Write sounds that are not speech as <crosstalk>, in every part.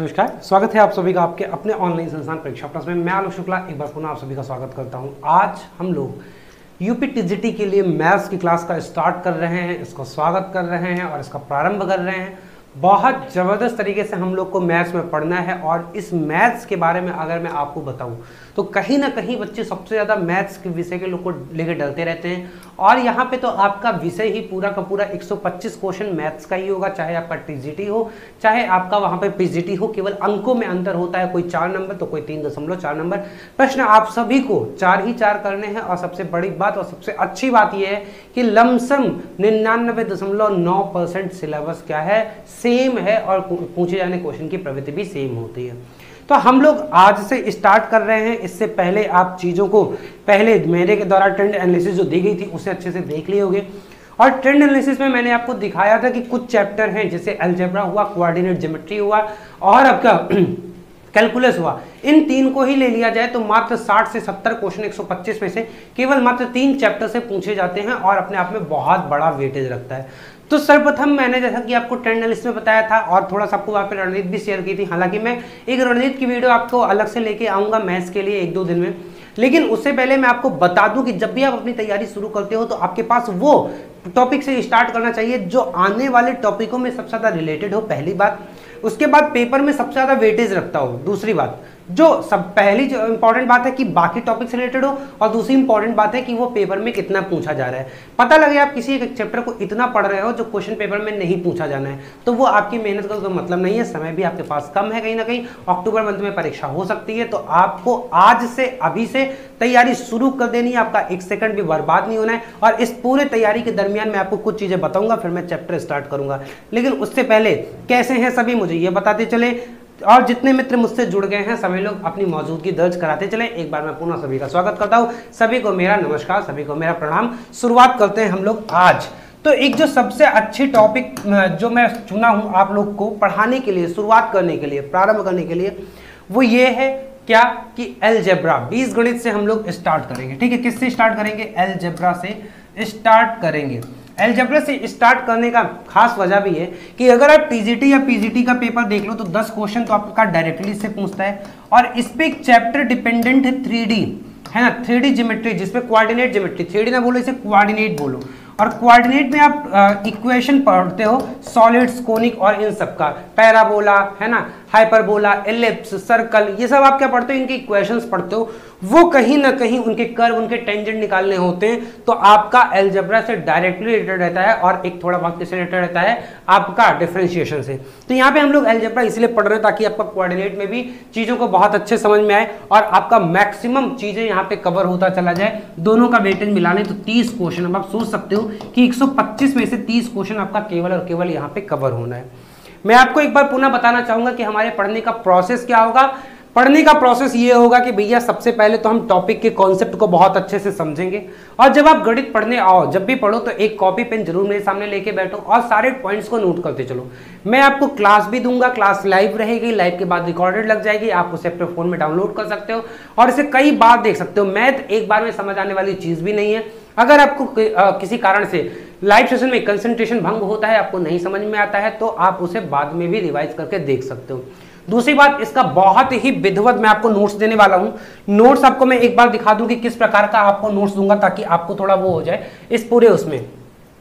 नमस्कार, स्वागत है आप सभी का आपके अपने ऑनलाइन संस्थान परीक्षा प्लस में। मैं आलोक शुक्ला, एक बार पुनः आप सभी का स्वागत करता हूँ। आज हम लोग यूपी टीजीटी के लिए मैथ्स की क्लास का स्टार्ट कर रहे हैं, इसका स्वागत कर रहे हैं और इसका प्रारंभ कर रहे हैं। बहुत ज़बरदस्त तरीके से हम लोग को मैथ्स में पढ़ना है और इस मैथ्स के बारे में अगर मैं आपको बताऊँ तो कहीं ना कहीं बच्चे सबसे ज़्यादा मैथ्स के विषय के लोग को लेकर डरते रहते हैं। और यहाँ पे तो आपका विषय ही पूरा का पूरा 125 क्वेश्चन मैथ्स का ही होगा, चाहे आपका टीजीटी हो, चाहे आपका वहाँ पे पीजीटी हो, केवल अंकों में अंतर होता है, कोई चार नंबर तो कोई तीन दशमलव चार नंबर। प्रश्न आप सभी को चार ही चार करने हैं, और सबसे बड़ी बात और सबसे अच्छी बात यह है कि लमसम निन्यानबे दशमलव नौ परसेंट सिलेबस क्या है, सेम है, और पूछे जाने क्वेश्चन की प्रवृत्ति भी सेम होती है। तो हम लोग आज से स्टार्ट कर रहे हैं। इससे पहले आप चीज़ों को पहले मेरे के द्वारा ट्रेंड एनालिसिस जो दी गई थी, उसे अच्छे से देख लिए होंगे। और ट्रेंड एनालिसिस में मैंने आपको दिखाया था कि कुछ चैप्टर हैं, जैसे एल्जेब्रा हुआ कोऑर्डिनेट ज्योमेट्री हुआ, और आपका कैलकुलस <clears throat> हुआ। इन तीन को ही ले लिया जाए तो मात्र 60 से 70 क्वेश्चन 125 में से केवल मात्र तीन चैप्टर से पूछे जाते हैं और अपने आप में बहुत बड़ा वेटेज रखता है। तो सर्वप्रथम मैंने जैसा कि आपको ट्रेंड लिस्ट में बताया था और थोड़ा सा आपको वहाँ रणनीति भी शेयर की थी। हालाँकि मैं एक रणनीति की वीडियो आपको अलग से लेके आऊँगा मैथ्स के लिए एक दो दिन में। लेकिन उससे पहले मैं आपको बता दूँ कि जब भी आप अपनी तैयारी शुरू करते हो तो आपके पास वो टॉपिक से स्टार्ट करना चाहिए जो आने वाले टॉपिकों में सबसे ज़्यादा रिलेटेड हो, पहली बात। उसके बाद पेपर में सबसे ज़्यादा वेटेज रखता हो, दूसरी बात। जो सब पहली जो इंपॉर्टेंट बात है कि बाकी टॉपिक से रिलेटेड हो, और दूसरी इंपॉर्टेंट बात है कि वो पेपर में कितना पूछा जा रहा है। पता लगे आप किसी एक चैप्टर को इतना पढ़ रहे हो जो क्वेश्चन पेपर में नहीं पूछा जाना है। तो वो आपकी मेहनत का तो मतलब नहीं है, समय भी आपके पास कम है कहीं ना कहीं। अक्टूबर मंथ में परीक्षा हो सकती है तो आपको आज से, अभी से तैयारी शुरू कर देनी है। आपका एक सेकंड भी बर्बाद नहीं होना है। और इस पूरे तैयारी के दरमियान मैं आपको कुछ चीज़ें बताऊँगा, फिर मैं चैप्टर स्टार्ट करूँगा। लेकिन उससे पहले, कैसे हैं सभी? मुझे ये बताते चले। और जितने मित्र मुझसे जुड़ गए हैं, सभी लोग अपनी मौजूदगी दर्ज कराते चले। एक बार मैं पुनः सभी का स्वागत करता हूँ। सभी को मेरा नमस्कार, सभी को मेरा प्रणाम। शुरुआत करते हैं हम लोग आज। तो एक जो सबसे अच्छी टॉपिक जो मैं चुना हूँ आप लोग को पढ़ाने के लिए, शुरुआत करने के लिए, प्रारंभ करने के लिए, वो ये है क्या कि एलजेब्रा बीस गणित से हम लोग स्टार्ट करेंगे। ठीक है, किससे स्टार्ट करेंगे? एलजेब्रा से स्टार्ट करेंगे। एल्जेब्रा से स्टार्ट करने का खास वजह भी है कि अगर आप टीजीटी या पीजीटी का पेपर देख लो तो 10 क्वेश्चन तो आपका डायरेक्टली से पूछता है। और इस पर एक चैप्टर डिपेंडेंट है थ्री है ना? थ्री ज्योमेट्री जिसमें कोऑर्डिनेट जिमेट्री थ्री ना बोलो, इसे कोऑर्डिनेट बोलो। और कोऑर्डिनेट में आप इक्वेशन पढ़ते हो सॉलिड्स कोनिक और इन सब का। पैराबोला है ना? हाइपरबोला एलिप्स सर्कल ये सब आप क्या पढ़ते हो? इनके इक्वेशंस पढ़ते हो। वो कहीं ना कहीं उनके कर्व उनके टेंजेंट निकालने होते हैं। तो आपका एल्जबरा से डायरेक्टली रिलेटेड रहता है और एक थोड़ा बहुत किससे रिलेटेड रहता है आपका डिफ्रेंशिएशन से। तो यहाँ पे हम लोग एल्जबरा इसलिए पढ़ रहे हैं ताकि आपका कोऑर्डिनेट में भी चीज़ों को बहुत अच्छे समझ में आए और आपका मैक्सिमम चीज़ें यहाँ पे कवर होता चला जाए। दोनों का वेटेज मिला तो तीस क्वेश्चन अब आप सोच सकते हो कि एक सौ पच्चीस में से तीस क्वेश्चन आपका केवल और केवल यहाँ पे कवर होना है। मैं आपको एक बार पुनः बताना चाहूँगा कि हमारे पढ़ने का प्रोसेस क्या होगा? पढ़ने का प्रोसेस ये होगा कि भैया सबसे पहले तो हम टॉपिक के कॉन्सेप्ट को बहुत अच्छे से समझेंगे। और जब आप गणित पढ़ने आओ, जब भी पढ़ो तो एक कॉपी पेन ज़रूर मेरे सामने लेके बैठो और सारे पॉइंट्स को नोट करते चलो। मैं आपको क्लास भी दूँगा क्लास लाइव रहेगी लाइव के बाद रिकॉर्डेड लग जाएगी, आप उसे अपने फ़ोन में डाउनलोड कर सकते हो। और इसे कई बार देख सकते हो। मैथ एक बार में समझ आने वाली चीज़ भी नहीं है। अगर आपको किसी कारण से लाइव सेशन में कंसंट्रेशन भंग होता है, आपको नहीं समझ में आता है तो आप उसे बाद में भी रिवाइज करके देख सकते हो। दूसरी बात, इसका बहुत ही विधिवत मैं आपको नोट्स देने वाला हूँ। नोट्स आपको मैं एक बार दिखा दूँ कि किस प्रकार का आपको नोट्स दूँगा ताकि आपको थोड़ा वो हो जाए, इस पूरे उसमें।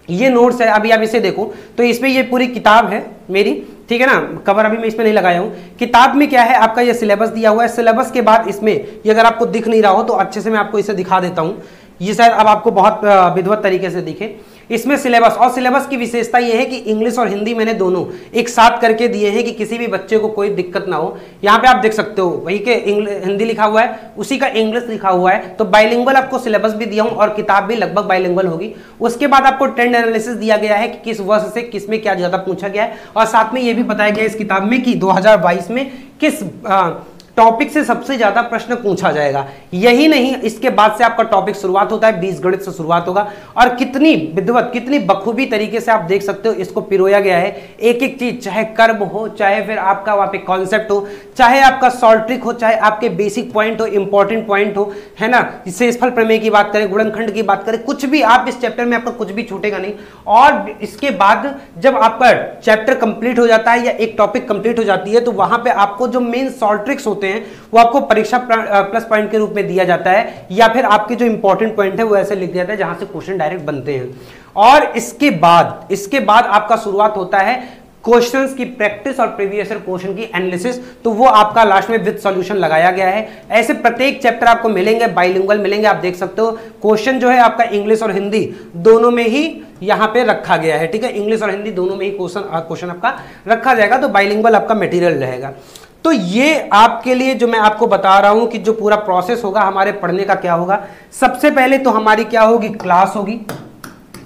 ये नोट्स है, अभी आप इसे देखो तो इसमें ये पूरी किताब है मेरी, ठीक है ना? कवर अभी मैं इसमें नहीं लगाया हूँ। किताब में क्या है, आपका ये सिलेबस दिया हुआ है। सिलेबस के बाद इसमें, ये अगर आपको दिख नहीं रहा हो तो अच्छे से मैं आपको इसे दिखा देता हूँ। ये शायद अब आपको बहुत विधवत तरीके से दिखे। इसमें सिलेबस, और सिलेबस की विशेषता यह है कि इंग्लिश और हिंदी मैंने दोनों एक साथ करके दिए हैं कि किसी भी बच्चे को कोई दिक्कत ना हो। यहाँ पे आप देख सकते हो, वही के हिंदी लिखा हुआ है, उसी का इंग्लिश लिखा हुआ है। तो बाइलिंगल आपको सिलेबस भी दिया हूँ और किताब भी लगभग बाइलिंगल होगी। उसके बाद आपको ट्रेंड एनालिसिस दिया गया है कि किस वर्ष से किसमें क्या ज़्यादा पूछा गया है। और साथ में ये भी बताया गया इस किताब में कि दो हज़ार बाईस में किस टॉपिक से सबसे ज़्यादा प्रश्न पूछा जाएगा। यही नहीं, इसके बाद से आपका टॉपिक शुरुआत होता है बीस गणित से शुरुआत होगा। और कितनी विद्वत, कितनी बखूबी तरीके से आप देख सकते हो, इसको पिरोया गया है। एक एक चीज़, चाहे कर्म हो, चाहे फिर आपका वहाँ पे कॉन्सेप्ट हो चाहे आपका सॉल्ट ट्रिक हो, चाहे आपके बेसिक पॉइंट हो इंपॉर्टेंट पॉइंट हो, है ना? शेषफल प्रमेय की बात करें, गुणनखंड की बात करें, कुछ भी आप इस चैप्टर में आपका कुछ भी छूटेगा नहीं। और इसके बाद जब आपका चैप्टर कंप्लीट हो जाता है या एक टॉपिक कंप्लीट हो जाती है तो वहाँ पे आपको जो मेन सॉल्ट ट्रिक्स होते हैं, वो आपको परीक्षा प्लस पॉइंट के रूप में दिया जाता है, या फिर आपके जो इंपॉर्टेंट पॉइंट है, वो ऐसे लिख दिया जाता है जहाँ से क्वेश्चन डायरेक्ट बनते हैं। और इसके बाद इसके बाद आपका शुरुआत होता है क्वेश्चंस की प्रैक्टिस और प्रीवियस क्वेश्चन की एनालिसिस तो वो आपका लास्ट में विद सॉल्यूशन लगाया गया है। ऐसे प्रत्येक चैप्टर आपको मिलेंगे बाइलिंगुअल मिलेंगे, आप देख सकते हो। क्वेश्चन जो है आपका इंग्लिश और हिंदी दोनों में ही यहाँ पे रखा गया है, ठीक है? इंग्लिश और हिंदी दोनों में ही क्वेश्चन क्वेश्चन आपका रखा जाएगा तो बाइलिंगुअल आपका मटेरियल रहेगा। तो ये आपके लिए जो मैं आपको बता रहा हूँ कि जो पूरा प्रोसेस होगा, हमारे पढ़ने का क्या होगा। सबसे पहले तो हमारी क्या होगी? क्लास होगी,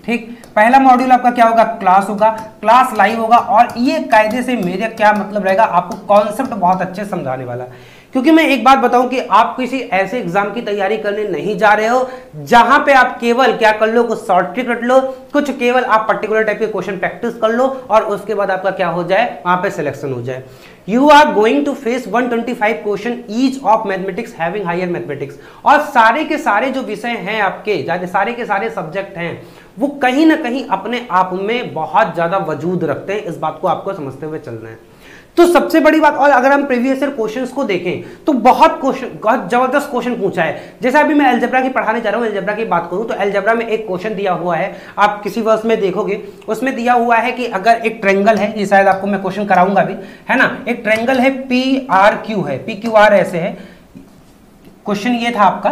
ठीक? पहला मॉड्यूल आपका क्या होगा? क्लास होगा। क्लास लाइव होगा और ये कायदे से मेरे क्या मतलब रहेगा? आपको कॉन्सेप्ट बहुत अच्छे समझाने वाला। क्योंकि मैं एक बात बताऊँ कि आप किसी ऐसे एग्ज़ाम की तैयारी करने नहीं जा रहे हो, जहाँ पे आप केवल क्या कर लो, कुछ शॉर्ट ट्रिक रट लो, कुछ केवल आप पर्टिकुलर टाइप के क्वेश्चन प्रैक्टिस कर लो और उसके बाद आपका क्या हो जाए? वहाँ पे सिलेक्शन हो जाए। You are going to face 125 question each of mathematics having higher mathematics और सारे के सारे जो विषय हैं आपके, सारे के सारे सब्जेक्ट हैं वो कहीं ना कहीं अपने आप में बहुत ज़्यादा वजूद रखते हैं इस बात को आपको समझते हुए चलना है। तो सबसे बड़ी बात, और अगर हम प्रीवियस ईयर क्वेश्चंस को देखें तो बहुत क्वेश्चन बहुत ज़बरदस्त क्वेश्चन पूछा है। जैसे अभी मैं एल्जेब्रा की पढ़ाने जा रहा हूँ एल्जेब्रा की बात करूँ तो एल्जेब्रा में एक क्वेश्चन दिया हुआ है। आप किसी वर्ष में देखोगे, उसमें दिया हुआ है कि अगर एक ट्रेंगल है, ये शायद आपको मैं क्वेश्चन कराऊँगा अभी है ना? एक ट्रेंगल है पी आर क्यू है पी क्यू आर ऐसे है। क्वेश्चन ये था आपका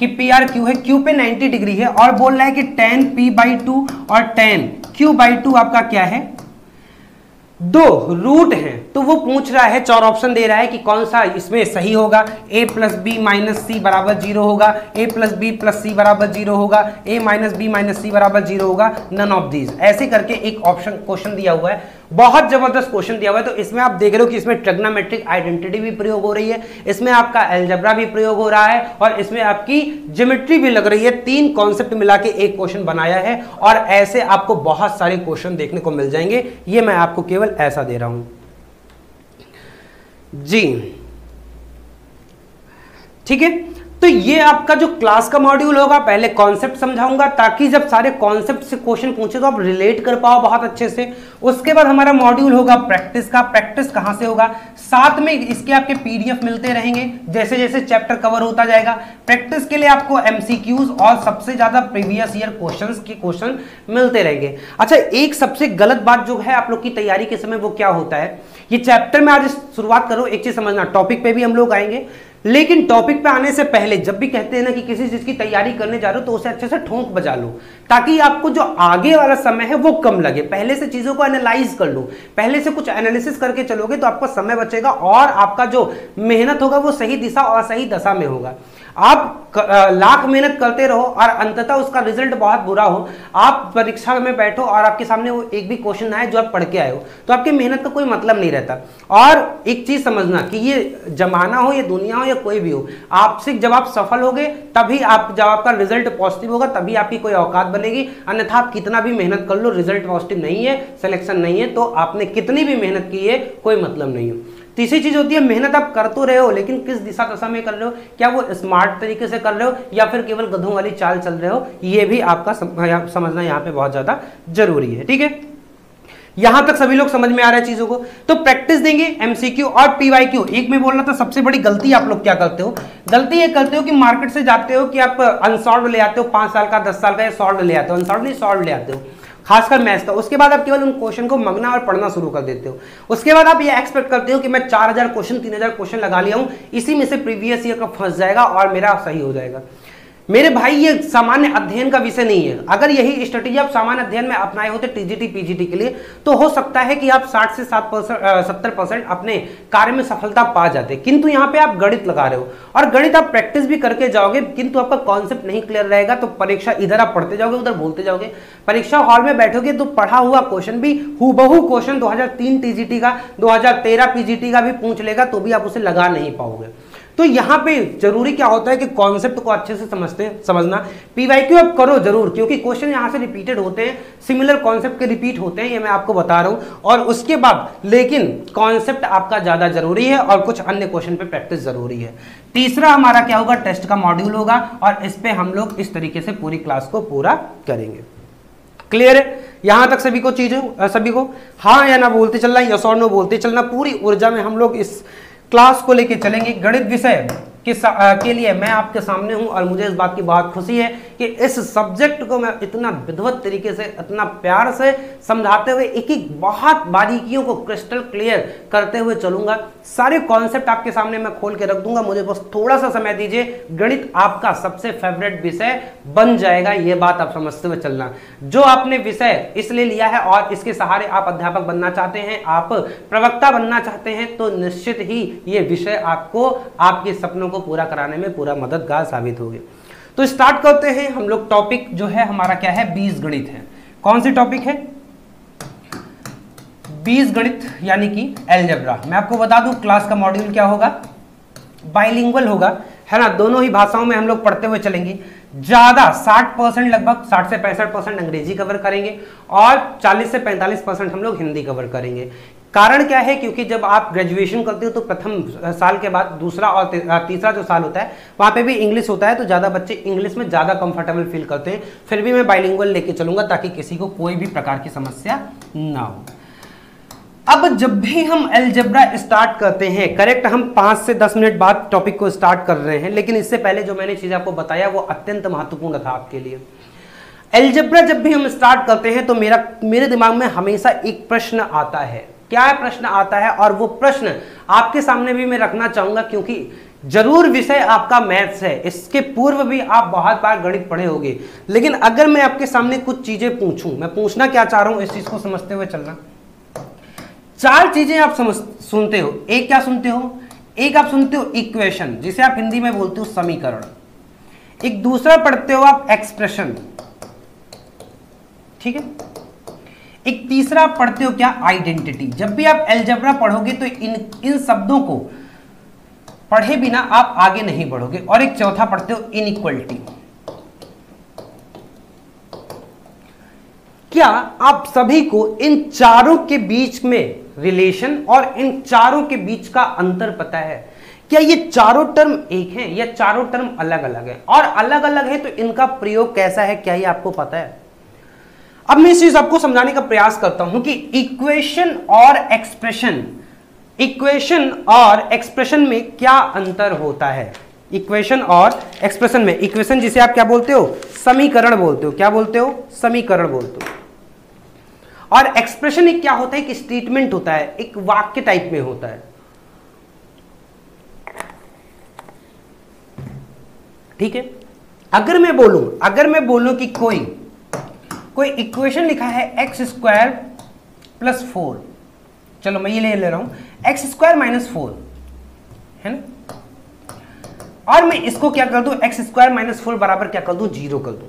कि पी आर क्यू है क्यू पे 90 डिग्री है और बोल रहा है कि टेन पी बाई टू और टेन क्यू बाई टू आपका क्या है? दो रूट है। तो वो पूछ रहा है, चार ऑप्शन दे रहा है कि कौन सा इसमें सही होगा? A plus B minus C बराबर ज़ीरो होगा। A plus B plus C बराबर ज़ीरो होगा। A minus B minus C बराबर ज़ीरो होगा। नन ऑफ़ दीज ऐसे करके एक ऑप्शन क्वेश्चन दिया हुआ है। बहुत ज़बरदस्त क्वेश्चन दिया हुआ है। तो इसमें आप देख रहे हो कि इसमें ट्रिग्नोमेट्रिक आइडेंटिटी भी प्रयोग हो रही है, इसमें आपका एल्जब्रा भी प्रयोग हो रहा है, और इसमें आपकी ज्योमेट्री भी लग रही है। तीन कॉन्सेप्ट मिला के एक क्वेश्चन बनाया है, और ऐसे आपको बहुत सारे क्वेश्चन देखने को मिल जाएँगे। ये मैं आपको केवल ऐसा दे रहा हूँ। जी। ठीक है? तो ये आपका जो क्लास का मॉड्यूल होगा, पहले कॉन्सेप्ट समझाऊँगा, ताकि जब सारे कॉन्सेप्ट से क्वेश्चन पूछे तो आप रिलेट कर पाओ बहुत अच्छे से। उसके बाद हमारा मॉड्यूल होगा प्रैक्टिस का। प्रैक्टिस कहाँ से होगा? साथ में इसके आपके पीडीएफ मिलते रहेंगे। जैसे जैसे चैप्टर कवर होता जाएगा। प्रैक्टिस के लिए आपको एमसीक्यूज और सबसे ज़्यादा प्रीवियस ईयर क्वेश्चन के क्वेश्चन मिलते रहेंगे। अच्छा एक सबसे गलत बात जो है आप लोग की तैयारी के समय वो क्या होता है? ये चैप्टर में आज शुरुआत करो, एक चीज़ समझना टॉपिक पे भी हम लोग आएँगे। लेकिन टॉपिक पे आने से पहले, जब भी कहते हैं ना कि किसी चीज़ की तैयारी करने जा रहे हो तो उसे अच्छे से ठोंक बजा लो, ताकि आपको जो आगे वाला समय है, वो कम लगे। पहले से चीज़ों को एनालाइज कर लो। पहले से कुछ एनालिसिस करके चलोगे तो आपका समय बचेगा और आपका जो मेहनत होगा, वो सही दिशा और सही दशा में होगा। आप लाख मेहनत करते रहो और अंततः उसका रिज़ल्ट बहुत बुरा हो। आप परीक्षा में बैठो और आपके सामने वो एक भी क्वेश्चन आए जो आप पढ़ के आए हो। तो आपकी मेहनत का कोई मतलब नहीं रहता। और एक चीज़ समझना कि ये जमाना हो, या दुनिया हो या कोई भी हो, आपसे जब आप सफल हो तभी आप, जब आपका रिज़ल्ट पॉजिटिव होगा, तभी आपकी कोई औकात बनेगी। अन्यथा आप कितना भी मेहनत कर लो रिज़ल्ट पॉजिटिव नहीं है सिलेक्शन नहीं है तो आपने कितनी भी मेहनत की है, कोई मतलब नहीं हो। तीसरी चीज़ होती है, मेहनत आप कर तो रहे हो, लेकिन किस दिशा दशा में कर रहे हो, क्या वो स्मार्ट तरीके से कर रहे हो, या फिर केवल गधों वाली चाल चल रहे हो, ये भी आपका समझना यहाँ पे बहुत ज़्यादा ज़रूरी है, ठीक है? यहाँ तक सभी लोग समझ में आ रहा चीज़ों को। तो प्रैक्टिस देंगे एमसीक्यू और पीवाईक्यू एक में बोलना था, सबसे बड़ी गलती आप लोग क्या करते हो? गलती ये करते हो कि मार्केट से जाते हो कि आप अनसॉल्व ले आते हो, पाँच साल का, दस साल का सॉल्व ले आते हो। अनसॉल्व नहीं सॉल्व ले आते हो। खासकर मैथ्स का। उसके बाद आप केवल उन क्वेश्चन को मगना और पढ़ना शुरू कर देते हो। उसके बाद आप ये एक्सपेक्ट करते हो कि मैं 4000 क्वेश्चन 3000 क्वेश्चन लगा लिया हूँ। इसी में से प्रीवियस ईयर का फंस जाएगा और मेरा सही हो जाएगा। मेरे भाई, ये सामान्य अध्ययन का विषय नहीं है। अगर यही स्ट्रेटेजी आप सामान्य अध्ययन में अपनाए होते टीजीटी पीजीटी के लिए तो हो सकता है कि आप 60 से 7 परसेंट सत्तर परसेंट अपने कार्य में सफलता पा जाते। किंतु यहाँ पे आप गणित लगा रहे हो। और गणित आप प्रैक्टिस भी करके जाओगे, किंतु आपका कॉन्सेप्ट नहीं क्लियर रहेगा तो परीक्षा इधर आप पढ़ते जाओगे, उधर बोलते जाओगे। परीक्षा हॉल में बैठोगे तो पढ़ा हुआ क्वेश्चन भी, हुबहू क्वेश्चन 2003 टीजीटी का 2013 पीजीटी का भी पूछ लेगा तो भी आप उसे लगा नहीं पाओगे। तो यहाँ पे ज़रूरी क्या होता है कि कॉन्सेप्ट को अच्छे से समझते हैं, समझना। पीवाईक्यू आप करो ज़रूर, क्योंकि क्वेश्चन यहाँ से रिपीटेड होते हैं सिमिलर कॉन्सेप्ट के रिपीट होते हैं, ये मैं आपको बता रहा हूँ। और उसके बाद, लेकिन कॉन्सेप्ट आपका ज़्यादा ज़रूरी है और कुछ अन्य क्वेश्चन पे प्रैक्टिस ज़रूरी है। तीसरा हमारा क्या होगा टेस्ट का मॉड्यूल होगा, और इस पर हम लोग इस तरीके से पूरी क्लास को पूरा करेंगे। क्लियर है? यहाँ तक सभी को चीज़ें सभी को। हाँ या ना बोलते चलना यस और नो बोलते चलना, पूरी ऊर्जा में हम लोग इस क्लास को लेके चलेंगे गणित विषय के, के लिए मैं आपके सामने हूँ और मुझे इस बात की बहुत खुशी है कि इस सब्जेक्ट को मैं इतना विधवत तरीके से इतना प्यार से समझाते हुए एक एक बहुत बारीकियों को क्रिस्टल क्लियर करते हुए चलूँगा। सारे कॉन्सेप्ट आपके सामने मैं खोल के रख दूँगा। मुझे बस थोड़ा सा समय दीजिए। गणित आपका सबसे फेवरेट विषय बन जाएगा ये बात आप समझते हुए चलना। जो आपने विषय इसलिए लिया है और इसके सहारे आप अध्यापक बनना चाहते हैं आप प्रवक्ता बनना चाहते हैं तो निश्चित ही ये विषय आपको आपके सपनों को पूरा कराने में पूरा मददगार साबित होगी तो स्टार्ट करते हैं हम लोग टॉपिक जो है, हमारा क्या है? बीज गणित है। कौन सी टॉपिक है? बीज गणित यानी कि एलजेब्रा मैं आपको बता दूँ क्लास का मॉड्यूल क्या होगा? बाइलिंगुअल होगा। है ना? दोनों ही भाषाओं में हम लोग पढ़ते हुए चलेंगे। ज़्यादा 60 परसेंट लगभग 60 से पैंसठ परसेंट अंग्रेज़ी कवर करेंगे और 40 से 45 परसेंट हम लोग हिंदी कवर करेंगे। कारण क्या है? क्योंकि जब आप ग्रेजुएशन करते हो तो प्रथम साल के बाद दूसरा और तीसरा जो साल होता है, वहाँ पे भी इंग्लिश होता है तो ज़्यादा बच्चे इंग्लिश में ज़्यादा कंफर्टेबल फील करते हैं। फिर भी मैं बाइलिंगुअल लेके चलूँगा ताकि किसी को कोई भी प्रकार की समस्या ना हो। अब जब भी हम एल्जेब्रा स्टार्ट करते हैं करेक्ट हम पाँच से दस मिनट बाद टॉपिक को स्टार्ट कर रहे हैं, लेकिन इससे पहले जो मैंने चीज़ आपको बताया, वो अत्यंत महत्वपूर्ण था आपके लिए। एल्जेब्रा जब भी हम स्टार्ट करते हैं तो मेरा, मेरे दिमाग में हमेशा एक प्रश्न आता है क्या प्रश्न आता है और वो प्रश्न आपके सामने भी मैं रखना चाहूँगा, क्योंकि ज़रूर विषय आपका मैथ्स है। इसके पूर्व भी आप बहुत बार गणित पढ़े होंगे। लेकिन अगर मैं आपके सामने कुछ चीज़ें पूछूँ, मैं पूछना क्या चाह रहा हूँ इस चीज़ को समझते हुए चलना। चार चीज़ें आप समझ, सुनते हो। एक क्या सुनते हो? एक आप सुनते हो इक्वेशन, जिसे आप हिंदी में बोलते हो समीकरण। एक दूसरा पढ़ते हो आप एक्सप्रेशन। ठीक है? एक तीसरा पढ़ते हो क्या? आइडेंटिटी जब भी आप एल्जबरा पढ़ोगे तो इन इन शब्दों को पढ़े बिना आप आगे नहीं बढ़ोगे। और एक चौथा पढ़ते हो इनइक्वलिटी क्या आप सभी को इन चारों के बीच में रिलेशन और इन चारों के बीच का अंतर पता है? क्या ये चारों टर्म एक हैं या चारों टर्म अलग अलग है? और अलग अलग है तो इनका प्रयोग कैसा है, क्या ये आपको पता है? अब मैं इस चीज़ आपको समझाने का प्रयास करता हूँ कि इक्वेशन और एक्सप्रेशन इक्वेशन और एक्सप्रेशन में क्या अंतर होता है? इक्वेशन और एक्सप्रेशन में इक्वेशन जिसे आप क्या बोलते हो? समीकरण बोलते हो। क्या बोलते हो? समीकरण बोलते हो। और एक्सप्रेशन एक क्या होता है? एक स्टेटमेंट होता है। एक वाक्य टाइप में होता है। ठीक है? अगर मैं बोलूँ, अगर मैं बोलूँ कि कोई कोई इक्वेशन लिखा है एक्स स्क्वायर प्लस फोर चलो मैं ये ले ले रहा हूँ। एक्स स्क्वायर माइनस फोर है ना? और मैं इसको क्या कर दू? एक्स स्क्वायर माइनस फोर बराबर क्या कर दू? ज़ीरो कर दू।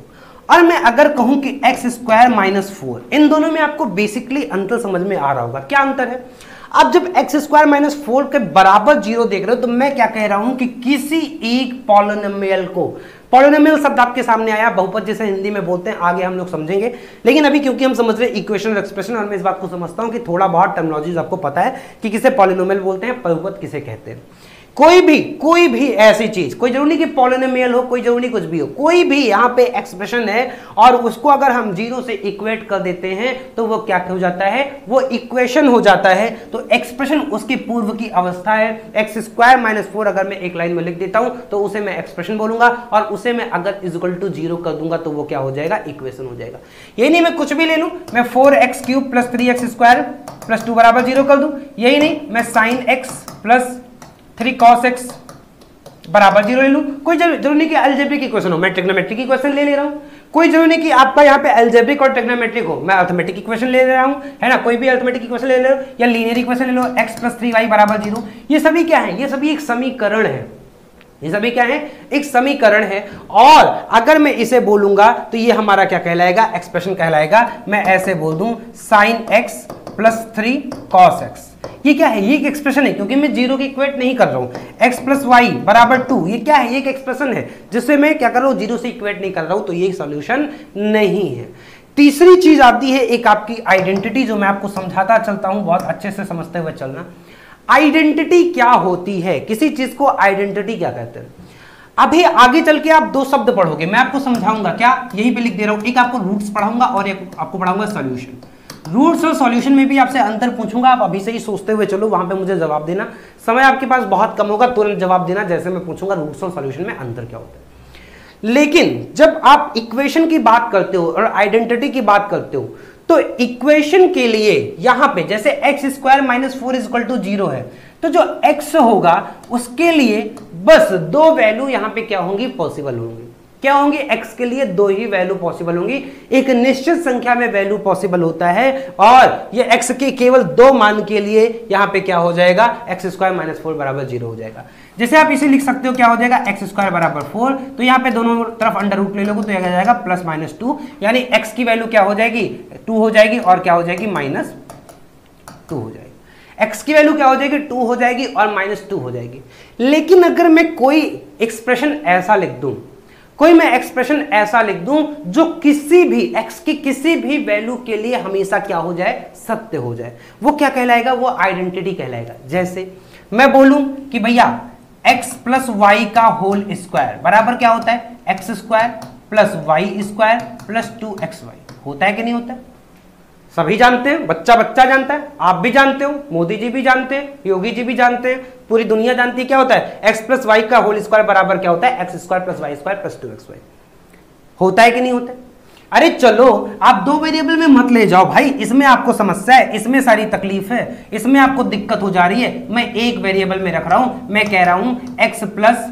और मैं अगर कहूँ कि एक्स स्क्वायर माइनस फोर इन दोनों में आपको बेसिकली अंतर समझ में आ रहा होगा। क्या अंतर है? अब जब एक्स स्क्वायर माइनस फोर के बराबर ज़ीरो देख रहे हो तो मैं क्या कह रहा हूँ कि किसी एक पॉलोनमियल को पॉलोनोमियल शब्द आपके सामने आया, बहुपद जैसे हिंदी में बोलते हैं, आगे हम लोग समझेंगे। लेकिन अभी क्योंकि हम समझ रहे हैं इक्वेशन और एक्सप्रेशन और मैं इस बात को समझता हूँ कि थोड़ा बहुत टर्मोलॉजीज आपको पता है कि किसे पॉलिनोमियल बोलते हैं, बहुपद किसे कहते हैं। कोई भी कोई भी ऐसी चीज़, कोई ज़रूरी कि पॉलिनोमियल हो, कोई ज़रूरी कुछ भी हो, कोई भी यहाँ पे एक्सप्रेशन है और उसको अगर हम ज़ीरो से इक्वेट कर देते हैं तो वो क्या हो जाता है? वो इक्वेशन हो जाता है। तो एक्सप्रेशन उसकी पूर्व की अवस्था है। एक्स स्क्वायर माइनस फोर अगर मैं एक लाइन में लिख देता हूँ तो उसे मैं एक्सप्रेशन बोलूँगा और उसे मैं अगर इजिकल टू ज़ीरो कर दूँगा तो वो क्या हो जाएगा? इक्वेशन हो जाएगा। यही नहीं, मैं कुछ भी ले लू, मैं four X cube plus three X square plus two बराबर ज़ीरो कर दू। यही नहीं, मैं sine X plus three cos X बराबर ज़ीरो ले लू। कोई ज़रूरी नहीं कि अल्जेब्रिक इक्वेशन हो मैं ट्रिग्नोमेट्रिक इक्वेशन ले ले रहा हूँ। कोई ज़रूरी नहीं कि आपका यहाँ पे अल्जेब्रिक और ट्रिग्नोमेट्रिक हो। मैं अर्थमेटिक इक्वेशन ले रहा हूँ, है ना? कोई भी अर्थमेटिक इक्वेशन ले लो या लीनियर इक्वेशन ले लो एक्स प्लस थ्री वाई बराबर ज़ीरो। ये सभी क्या है? ये सभी एक समीकरण है। ये सभी क्या है? एक समीकरण है। और अगर मैं इसे बोलूँगा तो ये हमारा क्या कहलाएगा? एक्सप्रेशन कहलाएगा। मैं ऐसे बोल दूँ sine X plus three cos X ये क्या है? ये एक एक्सप्रेशन है, क्योंकि मैं ज़ीरो की इक्वेट नहीं कर रहा हूँ। एक्स प्लस वाई बराबर टू ये क्या है? ये एक एक्सप्रेशन है, जिससे मैं क्या कर रहा हूँ? ज़ीरो से इक्वेट नहीं कर रहा हूँ तो ये सॉल्यूशन नहीं है। तीसरी चीज़ आती है, एक आपकी आइडेंटिटी जो मैं आपको समझाता चलता हूँ, बहुत अच्छे से समझते हुए चलना। आइडेंटिटी क्या होती है? किसी चीज़ को आइडेंटिटी क्या कहते हैं? अभी आगे चल के आप दो शब्द पढ़ोगे, मैं आपको समझाऊँगा, क्या? यही पे लिख दे रहा हूँ, एक आपको रूट्स पढ़ाऊँगा और एक आपको पढ़ाऊँगा सॉल्यूशन रूट्स और सॉल्यूशन में भी आपसे अंतर पूछूँगा, आप अभी से ही सोचते हुए चलो, वहाँ पे मुझे जवाब देना। समय आपके पास बहुत कम होगा, तुरंत जवाब देना, जैसे मैं पूछूँगा रूट्स और सॉल्यूशन में अंतर क्या होता है। लेकिन, जब आप इक्वेशन की बात करते हो और आइडेंटिटी की बात करते हो तो इक्वेशन के लिए यहाँ पे, जैसे X square minus four is equal to zero है तो जो एक्स होगा, उसके लिए बस दो वैल्यू यहाँ पे क्या होंगी? पॉसिबल होंगी। क्या होंगी? X के लिए दो ही वैल्यू पॉसिबल होंगी। एक निश्चित संख्या में वैल्यू पॉसिबल होता है और ये x के केवल दो मान के लिए यहाँ पे क्या हो जाएगा? एक्स स्क्वायर माइनस फोर बराबर ज़ीरो हो जाएगा। जैसे आप इसे लिख सकते हो, क्या हो जाएगा? एक्स स्क्वायर बराबर फोर तो यहाँ पे दोनों तरफ़ अंडर रूट ले लोगे तो यह जाएगा प्लस माइनस टू यानी एक्स की वैल्यू क्या हो जाएगी? टू हो जाएगी और क्या हो जाएगी? माइनस टू हो जाएगी। एक्स की वैल्यू क्या हो जाएगी? टू हो जाएगी और माइनस टू हो जाएगी। लेकिन अगर मैं कोई एक्सप्रेशन ऐसा लिख दूँ कोई मैं एक्सप्रेशन ऐसा लिख दूँ जो किसी भी एक्स की किसी भी वैल्यू के लिए हमेशा क्या हो जाए? सत्य हो जाए। वो क्या कहलाएगा? वो आइडेंटिटी कहलाएगा। जैसे मैं बोलूँ कि भैया एक्स प्लस वाई का होल स्क्वायर बराबर क्या होता है? X square plus Y square plus two X Y होता है कि नहीं होता? है सभी जानते हैं बच्चा बच्चा जानता है, आप भी जानते हो, मोदी जी भी जानते हैं, योगी जी भी जानते हैं, पूरी दुनिया जानती है, क्या होता है? एक्स प्लस वाई का होल स्क्वायर बराबर क्या होता है? X square plus Y square plus two X Y होता है कि नहीं होता? है अरे चलो, आप दो वेरिएबल में मत ले जाओ भाई, इसमें आपको समस्या है, इसमें सारी तकलीफ़ है, इसमें आपको दिक्कत हो जा रही है। मैं एक वेरिएबल में रख रहा हूँ, मैं कह रहा हूँ एक्स प्लस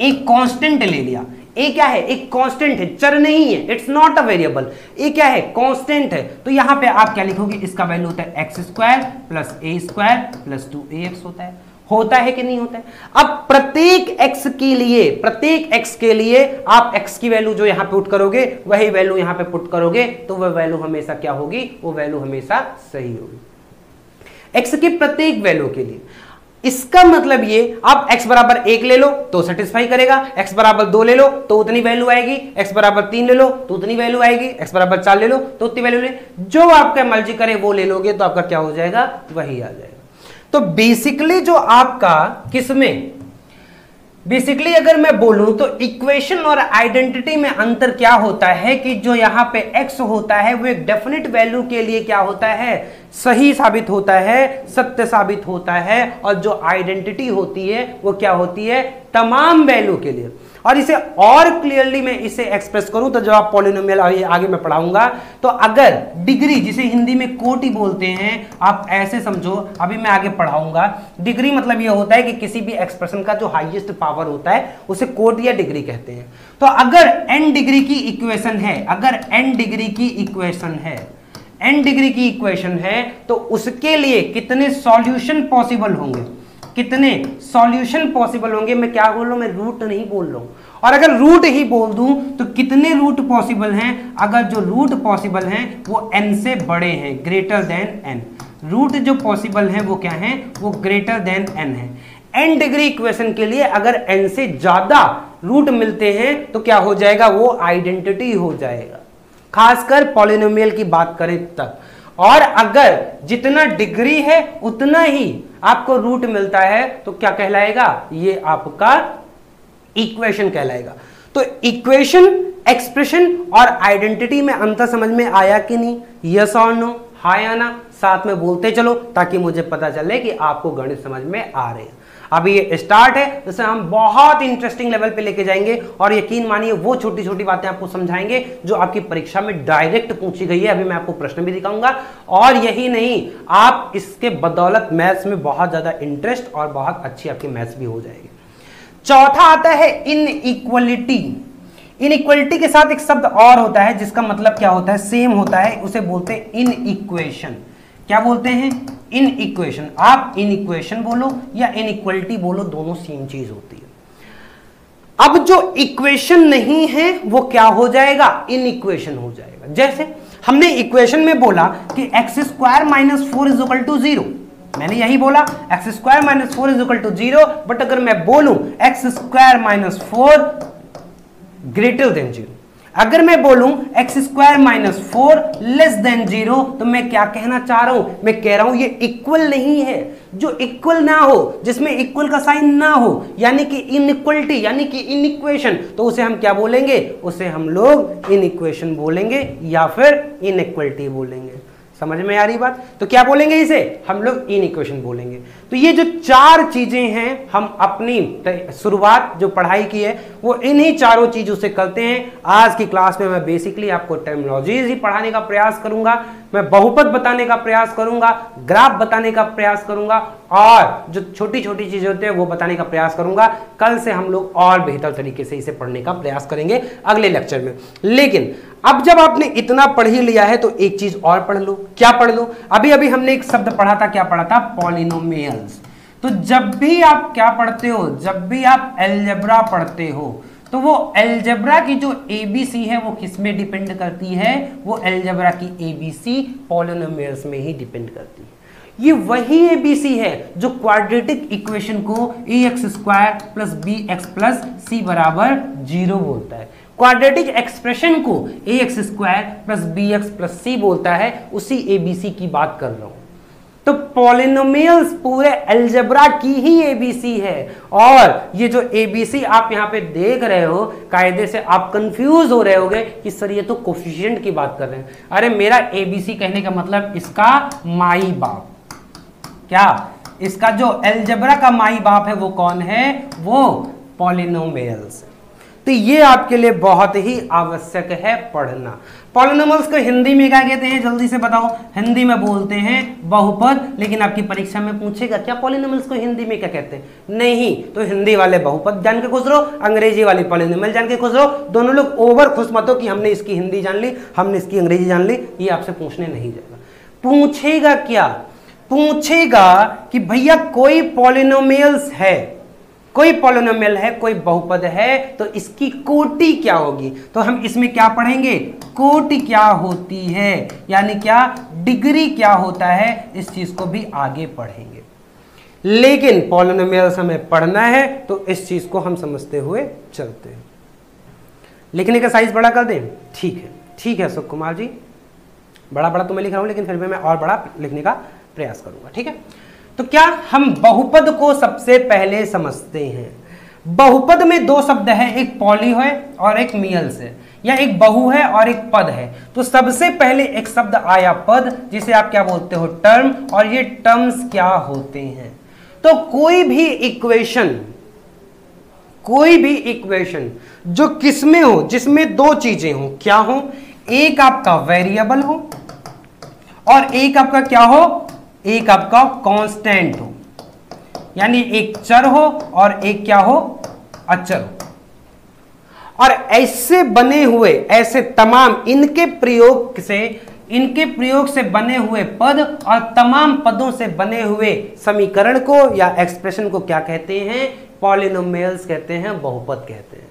एक कांस्टेंट ले लिया। ए क्या है? एक कांस्टेंट है, चर नहीं है it's not a variable A क्या है? कांस्टेंट है. तो यहाँ पे आप क्या लिखोगे? इसका वैल्यू होता है X square plus A square plus two A X होता है। होता है कि नहीं होता है? अब प्रत्येक x के लिए, प्रत्येक x के लिए आप x की वैल्यू जो यहाँ पुट करोगे, वही वैल्यू यहाँ पे पुट करोगे तो वह वैल्यू हमेशा क्या होगी? वो वैल्यू हमेशा सही होगी। x के प्रत्येक वैल्यू के लिए। इसका मतलब ये आप x बराबर एक ले लो तो सेटिस्फाई करेगा, x बराबर दो ले लो तो उतनी वैल्यू आएगी, x बराबर तीन ले लो तो उतनी वैल्यू आएगी, x बराबर चार ले लो तो उतनी वैल्यू ले, जो आपका मर्ज़ी करे, वो ले लोगे तो आपका क्या हो जाएगा, वही आ जाएगा। तो बेसिकली जो आपका किसमें बेसिकली अगर मैं बोलूँ तो इक्वेशन और आइडेंटिटी में अंतर क्या होता है कि जो यहाँ पे एक्स होता है, वो एक डेफिनेट वैल्यू के लिए क्या होता है? सही साबित होता है, सत्य साबित होता है, और जो आइडेंटिटी होती है, वो क्या होती है? तमाम वैल्यू के लिए। और इसे और क्लियरली मैं इसे एक्सप्रेस करूँ तो जब आप पॉलिनोमियल आगे, मैं पढ़ाऊँगा तो अगर डिग्री जिसे हिंदी में कोटि बोलते हैं आप ऐसे समझो अभी मैं आगे पढ़ाऊँगा। डिग्री मतलब यह होता है कि किसी भी एक्सप्रेशन का जो हाइएस्ट पावर होता है उसे कोट या डिग्री कहते हैं। तो अगर एन डिग्री की इक्वेशन है अगर एन डिग्री की इक्वेशन है एन डिग्री की इक्वेशन है तो उसके लिए कितने सॉल्यूशन पॉसिबल होंगे? कितने सॉल्यूशन पॉसिबल होंगे? मैं क्या बोल रहा हूँ? मैं रूट नहीं बोल रहा हूँ। और अगर रूट ही बोल दूँ तो कितने रूट पॉसिबल हैं? अगर जो रूट पॉसिबल हैं, वो एन से बड़े हैं ग्रेटर देन एन रूट जो पॉसिबल हैं, वो क्या हैं? वो ग्रेटर देन एन है। एन डिग्री इक्वेशन के लिए अगर एन से ज़्यादा रूट मिलते हैं तो क्या हो जाएगा? वो आइडेंटिटी हो जाएगा। खासकर पॉलिनोमियल की बात करें तब। और अगर जितना डिग्री है, उतना ही आपको रूट मिलता है तो क्या कहलाएगा? ये आपका इक्वेशन कहलाएगा। तो इक्वेशन एक्सप्रेशन और आइडेंटिटी में अंतर समझ में आया कि नहीं? यस और नो हाँ या ना साथ में बोलते चलो ताकि मुझे पता चले कि आपको गणित समझ में आ रहे हैं। अभी ये स्टार्ट है, जिसे हम बहुत इंटरेस्टिंग लेवल पे लेके जाएँगे और यकीन मानिए, वो छोटी छोटी बातें आपको समझाएँगे, जो आपकी परीक्षा में डायरेक्ट पूछी गई है। अभी मैं आपको प्रश्न भी दिखाऊँगा। और यही नहीं, आप इसके बदौलत मैथ्स में बहुत ज़्यादा इंटरेस्ट और बहुत अच्छी आपकी मैथ्स भी हो जाएगी। चौथा आता है इन इक्वलिटी इन इक्वलिटी के साथ एक शब्द और होता है, जिसका मतलब क्या होता है? सेम होता है, उसे बोलते हैं इन इक्वेशन क्या बोलते हैं? इन इक्वेशन आप इन इक्वेशन बोलो या इन इक्वलिटी बोलो, दोनों सेम चीज़ होती है। अब जो इक्वेशन नहीं है, वो क्या हो जाएगा? इन इक्वेशन हो जाएगा। जैसे हमने इक्वेशन में बोला कि X square minus four is equal to zero मैंने यही बोला X square minus four is equal to zero but अगर मैं बोलूँ X square minus four greater than zero अगर मैं बोलूँ X square minus four less than zero तो मैं क्या कहना चाह रहा हूँ? मैं कह रहा हूँ ये इक्वल नहीं है। जो इक्वल ना हो, जिसमें इक्वल का साइन ना हो, यानी कि इनइक्वलिटी यानी कि इन इक्वेशन तो उसे हम क्या बोलेंगे? उसे हम लोग इन इक्वेशन बोलेंगे या फिर इनइक्वलिटी बोलेंगे। समझ में आ रही बात? तो क्या बोलेंगे इसे? हम लोग इन इक्वेशन बोलेंगे। तो ये जो चार चीज़ें हैं, हम अपनी शुरुआत जो पढ़ाई की है, वो इन्हीं चारों चीज़ों से करते हैं। आज की क्लास में मैं बेसिकली आपको टेक्नोलॉजीज़ ही पढ़ाने का प्रयास करूँगा। मैं बहुपद बताने का प्रयास करूँगा, ग्राफ बताने का प्रयास करूँगा, और जो छोटी छोटी चीज़ें होती है, वो बताने का प्रयास करूँगा। कल से हम लोग और बेहतर तरीके से इसे पढ़ने का प्रयास करेंगे अगले लेक्चर में। लेकिन, अब जब आपने इतना पढ़ ही लिया है तो एक चीज़ और पढ़ लो। क्या पढ़ लो? अभी अभी हमने एक शब्द पढ़ा था, क्या पढ़ा था? पॉलिनोमियल्स तो जब भी आप क्या पढ़ते हो, जब भी आप एल्जेब्रा पढ़ते हो तो वो एल्जेब्रा की जो ए बी सी है, वो किसमें डिपेंड करती है? वो एल्जेब्रा की ए बी सी पॉलिनोमियल्स में ही डिपेंड करती है। ये वही ए बी सी है जो क्वाड्रेटिक इक्वेशन को A X square plus B X plus C बराबर ज़ीरो बोलता है। क्वाड्रेटिक एक्सप्रेशन को A X square plus B X plus C बोलता है। उसी ए बी सी की बात कर रहा हूँ। तो पॉलिनोमियल्स पूरे एल्जेब्रा की ही एबीसी है। और ये जो एबीसी आप यहाँ पे देख रहे हो, कायदे से आप कंफ्यूज हो रहे होगे कि सर ये तो कोफिशियंट की बात कर रहे हैं। अरे मेरा एबीसी कहने का मतलब इसका माई बाप। क्या? इसका जो एल्जेब्रा का माई बाप है वो कौन है? वो पॉलिनोमियल्स तो ये आपके लिए बहुत ही आवश्यक है पढ़ना। पॉलिनोमल्स को हिंदी में क्या कहते हैं? जल्दी से बताओ। हिंदी में बोलते हैं बहुपद, लेकिन आपकी परीक्षा में पूछेगा, क्या पॉलिनोमल्स को हिंदी में क्या कहते हैं? नहीं तो हिंदी वाले बहुपद जान के खुश रहो, अंग्रेज़ी वाले पॉलिनोमल जान के खुश रहो। दोनों लोग ओवर खुश मत हो कि हमने इसकी हिंदी जान ली, हमने इसकी अंग्रेज़ी जान ली, ये आपसे पूछने नहीं जाएगा। पूछेगा क्या? पूछेगा कि भैया कोई पॉलिनोमियल्स है? कोई पॉलिनोमियल है, कोई बहुपद है तो इसकी कोटि क्या होगी? तो हम इसमें क्या पढ़ेंगे? कोटि क्या होती है? यानी क्या? डिग्री क्या होता है? इस चीज़ को भी आगे पढ़ेंगे। लेकिन पॉलिनोमियल्स हमें पढ़ना है तो इस चीज़ को हम समझते हुए चलते हैं। लिखने का साइज़ बड़ा कर दें? ठीक है। ठीक है अशोक कुमार जी। बड़ा बड़ा तो मैं लिख रहा हूँ, लेकिन फिर भी मैं और बड़ा लिखने का प्रयास करूँगा। ठीक है? तो क्या हम बहुपद को सबसे पहले समझते हैं? बहुपद में दो शब्द है, एक पॉली है और एक मियल्स है या एक बहु है और एक पद है। तो सबसे पहले एक शब्द आया पद, जिसे आप क्या बोलते हो? टर्म। और ये टर्म्स क्या होते हैं? तो कोई भी इक्वेशन, कोई भी इक्वेशन जो किसमें हो, जिसमें दो चीज़ें हो, क्या हो? एक आपका वेरिएबल हो और एक आपका क्या हो? एक आपका कांस्टेंट हो। यानी एक चर हो और एक क्या हो? अचर हो। और ऐसे बने हुए, ऐसे तमाम इनके प्रयोग से, इनके प्रयोग से बने हुए पद और तमाम पदों से बने हुए समीकरण को या एक्सप्रेशन को क्या कहते हैं? पॉलिनोमियल्स कहते हैं, बहुपद कहते हैं।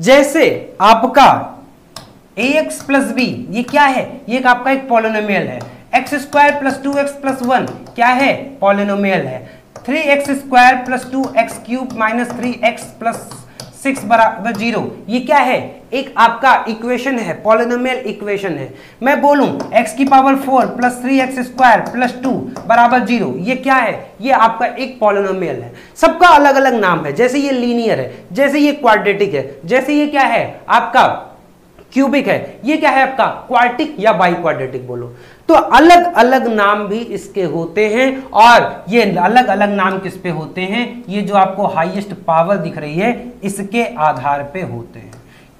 जैसे आपका ए एक्स प्लस बी ये क्या है? ये आपका एक पॉलिनोमियल है। X square plus two X plus one क्या है? पॉलिनोमियल है। Three X square plus two X cube minus three X plus six बराबर ज़ीरो ये क्या है? एक आपका इक्वेशन है पॉलिनोमियल इक्वेशन है। मैं बोलूँ, x की power four plus three X square plus two बराबर ज़ीरो ये क्या है? ये आपका एक पॉलिनोमियल है। सबका अलग अलग नाम है, जैसे ये लीनियर है, जैसे ये क्वाड्रेटिक है, जैसे ये क्या है? आपका क्यूबिक है, ये क्या है आपका? क्वार्टिक या बाई क्वाड्रेटिक बोलो। तो अलग अलग नाम भी इसके होते हैं और ये अलग अलग नाम किस पे होते हैं? ये जो आपको हाईएस्ट पावर दिख रही है, इसके आधार पे होते हैं।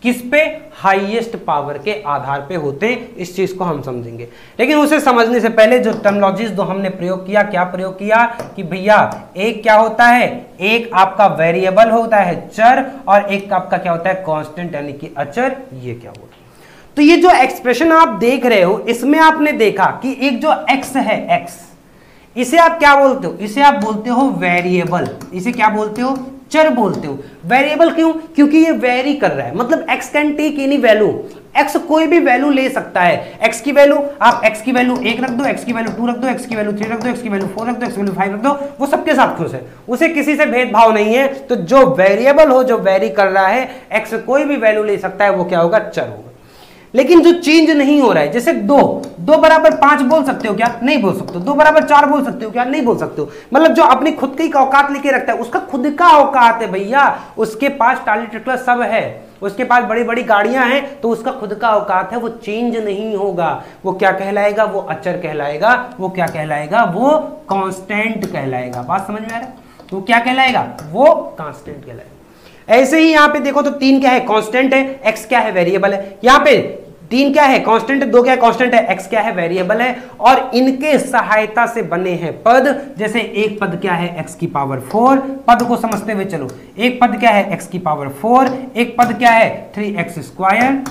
किस पे? हाईएस्ट पावर के आधार पे होते हैं। इस चीज़ को हम समझेंगे। लेकिन उसे समझने से पहले जो टर्मोलॉजीज जो हमने प्रयोग किया, क्या प्रयोग किया? कि भैया, एक क्या होता है? एक आपका वेरिएबल होता है चर और एक आपका क्या होता है? कांस्टेंट यानी कि अचर, ये क्या होता है? तो ये जो एक्सप्रेशन आप देख रहे हो, इसमें आपने देखा कि एक जो एक्स है एक्स इसे आप क्या बोलते हो? इसे आप बोलते हो वेरिएबल इसे क्या बोलते हो? चर बोलते हो. वेरिएबल क्यों? क्योंकि ये वेरी कर रहा है. मतलब X can take any value X कोई भी वैल्यू ले सकता है. एक्स की वैल्यू आप एक्स की वैल्यू एक रख दो एक्स की वैल्यू टू रख दो एक्स की वैल्यू थ्री रख दो एक्स की वैल्यू फोर रख दो एक्स की वैल्यू फाइव रख दो, वो सबके साथ खुश है. उसे किसी से भेदभाव नहीं है. तो जो वेरिएबल हो, जो वेरी कर रहा है एक्स कोई भी वैल्यू ले सकता है, वो क्या होगा? चर होगा. लेकिन जो चेंज नहीं हो रहा है, जैसे दो दो बराबर पाँच बोल सकते हो क्या? नहीं बोल सकते हो। दो बराबर चार बोल सकते हो क्या? नहीं बोल सकते हो। मतलब जो अपनी खुद की औकात लेके रखता है, उसका खुद का औकात है भैया। उसके पास टाली ट्रिकलर सब है। उसके पास बड़ी बड़ी गाड़ियाँ हैं तो उसका खुद का औकात है। वो चेंज नहीं होगा। वो क्या कहलाएगा? वो अचर कहलाएगा। वो क्या कहलाएगा? वो कांस्टेंट कहलाएगा। बात समझ में आ रहा है? वो क्या कहलाएगा? वो कांस्टेंट कहलाएगा। ऐसे ही यहाँ पे देखो तो तीन क्या है? कांस्टेंट है, एक्स क्या है? वेरिएबल है। यहाँ पे तीन क्या है? कांस्टेंट दो क्या कांस्टेंट है। एक्स क्या है? वेरिएबल है। और इनके सहायता से बने हैं पद। जैसे एक पद क्या है? एक्स की पावर फोर पद को समझते हुए चलो। एक पद क्या है? एक्स की पावर फोर एक पद क्या है? थ्री एक्स स्क्वायर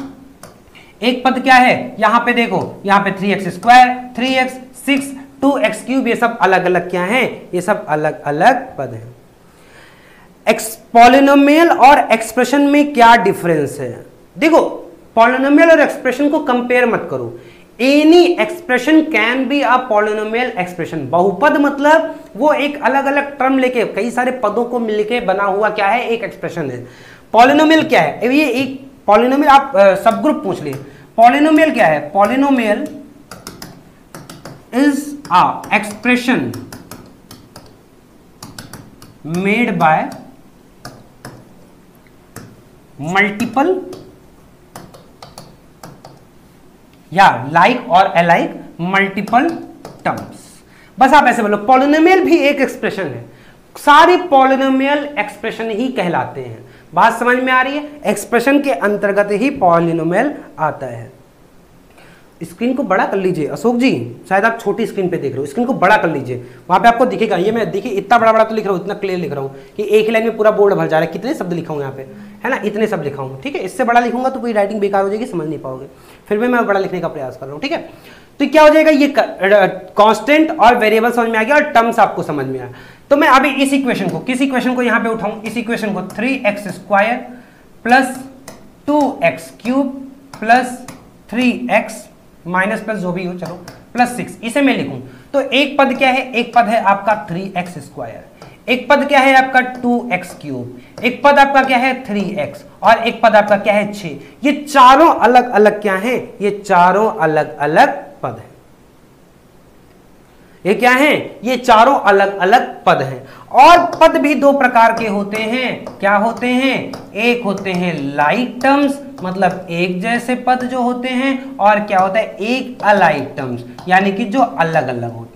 एक पद क्या है? यहाँ पे देखो। यहाँ पे three X square three X six two X cube ये सब अलग अलग क्या है? ये सब अलग अलग पद है। एक्सपोलिनोमियल और एक्सप्रेशन में क्या डिफरेंस है? देखो पॉलिनोमियल और एक्सप्रेशन को कंपेयर मत करो। Any expression can be a polynomial expression बहुपद मतलब वो एक अलग अलग टर्म लेके, कई सारे पदों को मिलके बना हुआ क्या है? एक एक्सप्रेशन है। पॉलिनोमियल क्या है? ये एक पॉलिनोमियल आप सब ग्रुप पूछ लिए। पॉलिनोमियल क्या है? Polynomial is a expression made by multiple या लाइक और अलाइक मल्टीपल टर्म्स बस आप ऐसे बोलो पॉलिनोमियल भी एक एक्सप्रेशन है। सारी पॉलिनोमियल एक्सप्रेशन ही कहलाते हैं। बात समझ में आ रही है? एक्सप्रेशन के अंतर्गत ही पॉलिनोमियल आता है। स्क्रीन को बड़ा कर लीजिए। अशोक जी, शायद आप छोटी स्क्रीन पे देख रहे हो। स्क्रीन को बड़ा कर लीजिए। वहाँ पे आपको दिखेगा, ये मैं देखिए, इतना बड़ा बड़ा तो लिख रहा हूँ, इतना क्लियर लिख रहा हूँ कि एक लाइन में पूरा बोर्ड भर जा रहा है। कितने शब्द लिखा हूँ यहाँ पे? है ना? इतने शब्द लिखा हूँ। ठीक है? इससे बड़ा लिखूँगा तो पूरी राइटिंग बेकार हो जाएगी, समझ नहीं पाओगे। फिर भी मैं बड़ा लिखने का प्रयास कर रहा हूँ, ठीक है? तो क्या हो जाएगा, ये कांस्टेंट और वेरिएबल समझ में आ गया और टर्म्स आपको समझ में आया। तो मैं अभी इस इक्वेशन को, किस इक्वेशन को यहाँ पे उठाऊं? इस इक्वेशन को three X square plus two X cube plus three X minus plus जो भी हो, चलो प्लस सिक्स इसे मैं लिखूं। तो एक पद क्या है? एक पद है आपका थ्री एक्स स्क्वायर एक पद क्या है आपका टू एक्स क्यूब एक पद आपका क्या है थ्री एक्स और एक पद आपका क्या है छ ये चारों अलग अलग क्या है? ये चारों अलग अलग पद है। ये क्या है? ये चारों अलग अलग पद हैं। और पद भी दो प्रकार के होते हैं। क्या होते हैं? एक होते हैं लाइक टर्म्स मतलब एक जैसे पद जो होते हैं, और क्या होता है? एक अलाइक टर्म्स यानी कि जो अलग अलग होते हैं।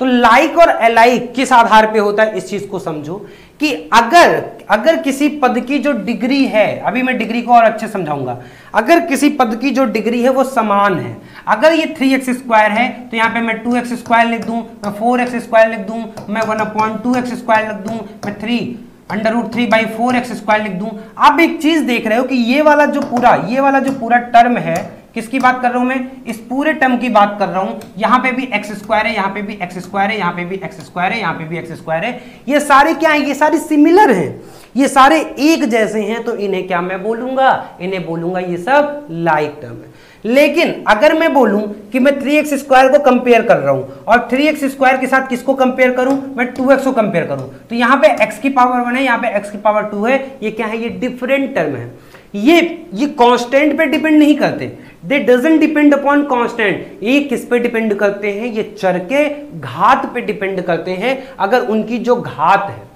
तो लाइक और अलाइक किस आधार पे होता है? इस चीज़ को समझो कि अगर अगर किसी पद की जो डिग्री है, अभी मैं डिग्री को और अच्छे समझाऊँगा। अगर किसी पद की जो डिग्री है, वो समान है। अगर ये थ्री एक्स स्क्वायर है तो यहाँ पे मैं टू एक्स स्क्वायर लिख दूँ, मैं फोर एक्स स्क्वायर लिख दूँ, मैं one upon two X square लिख दूँ, मैं three under root three by four X square लिख दूँ। आप एक चीज़ देख रहे हो कि ये वाला जो पूरा, ये वाला जो पूरा टर्म है किसकी बात कर रहा हूँ मैं? इस पूरे टर्म की बात कर रहा हूँ। यहाँ पे भी एक्स स्क्वायर है, यहाँ पे भी एक्स स्क्वायर है, यहाँ पे भी एक्स स्क्वायर है, यहाँ पे भी एक्स स्क्वायर है। ये सारे क्या है? ये सारे सिमिलर हैं। ये सारे एक जैसे हैं तो इन्हें क्या मैं बोलूँगा? इन्हें बोलूँगा ये सब लाइक टर्म है। लेकिन अगर मैं बोलूँ कि मैं थ्री एक्स स्क्वायर को कंपेयर कर रहा हूँ, और थ्री एक्स स्क्वायर के साथ किसको कंपेयर करूँ? मैं टू एक्स को कंपेयर करूँ। तो यहाँ पे एक्स की पावर वन है, यहाँ पे एक्स की पावर टू है। ये क्या है? ये डिफरेंट टर्म है। ये ये कांस्टेंट पे डिपेंड नहीं करते। They doesn't depend upon constant ये किस पे डिपेंड करते हैं? ये चर के घात पे डिपेंड करते हैं। अगर उनकी जो घात है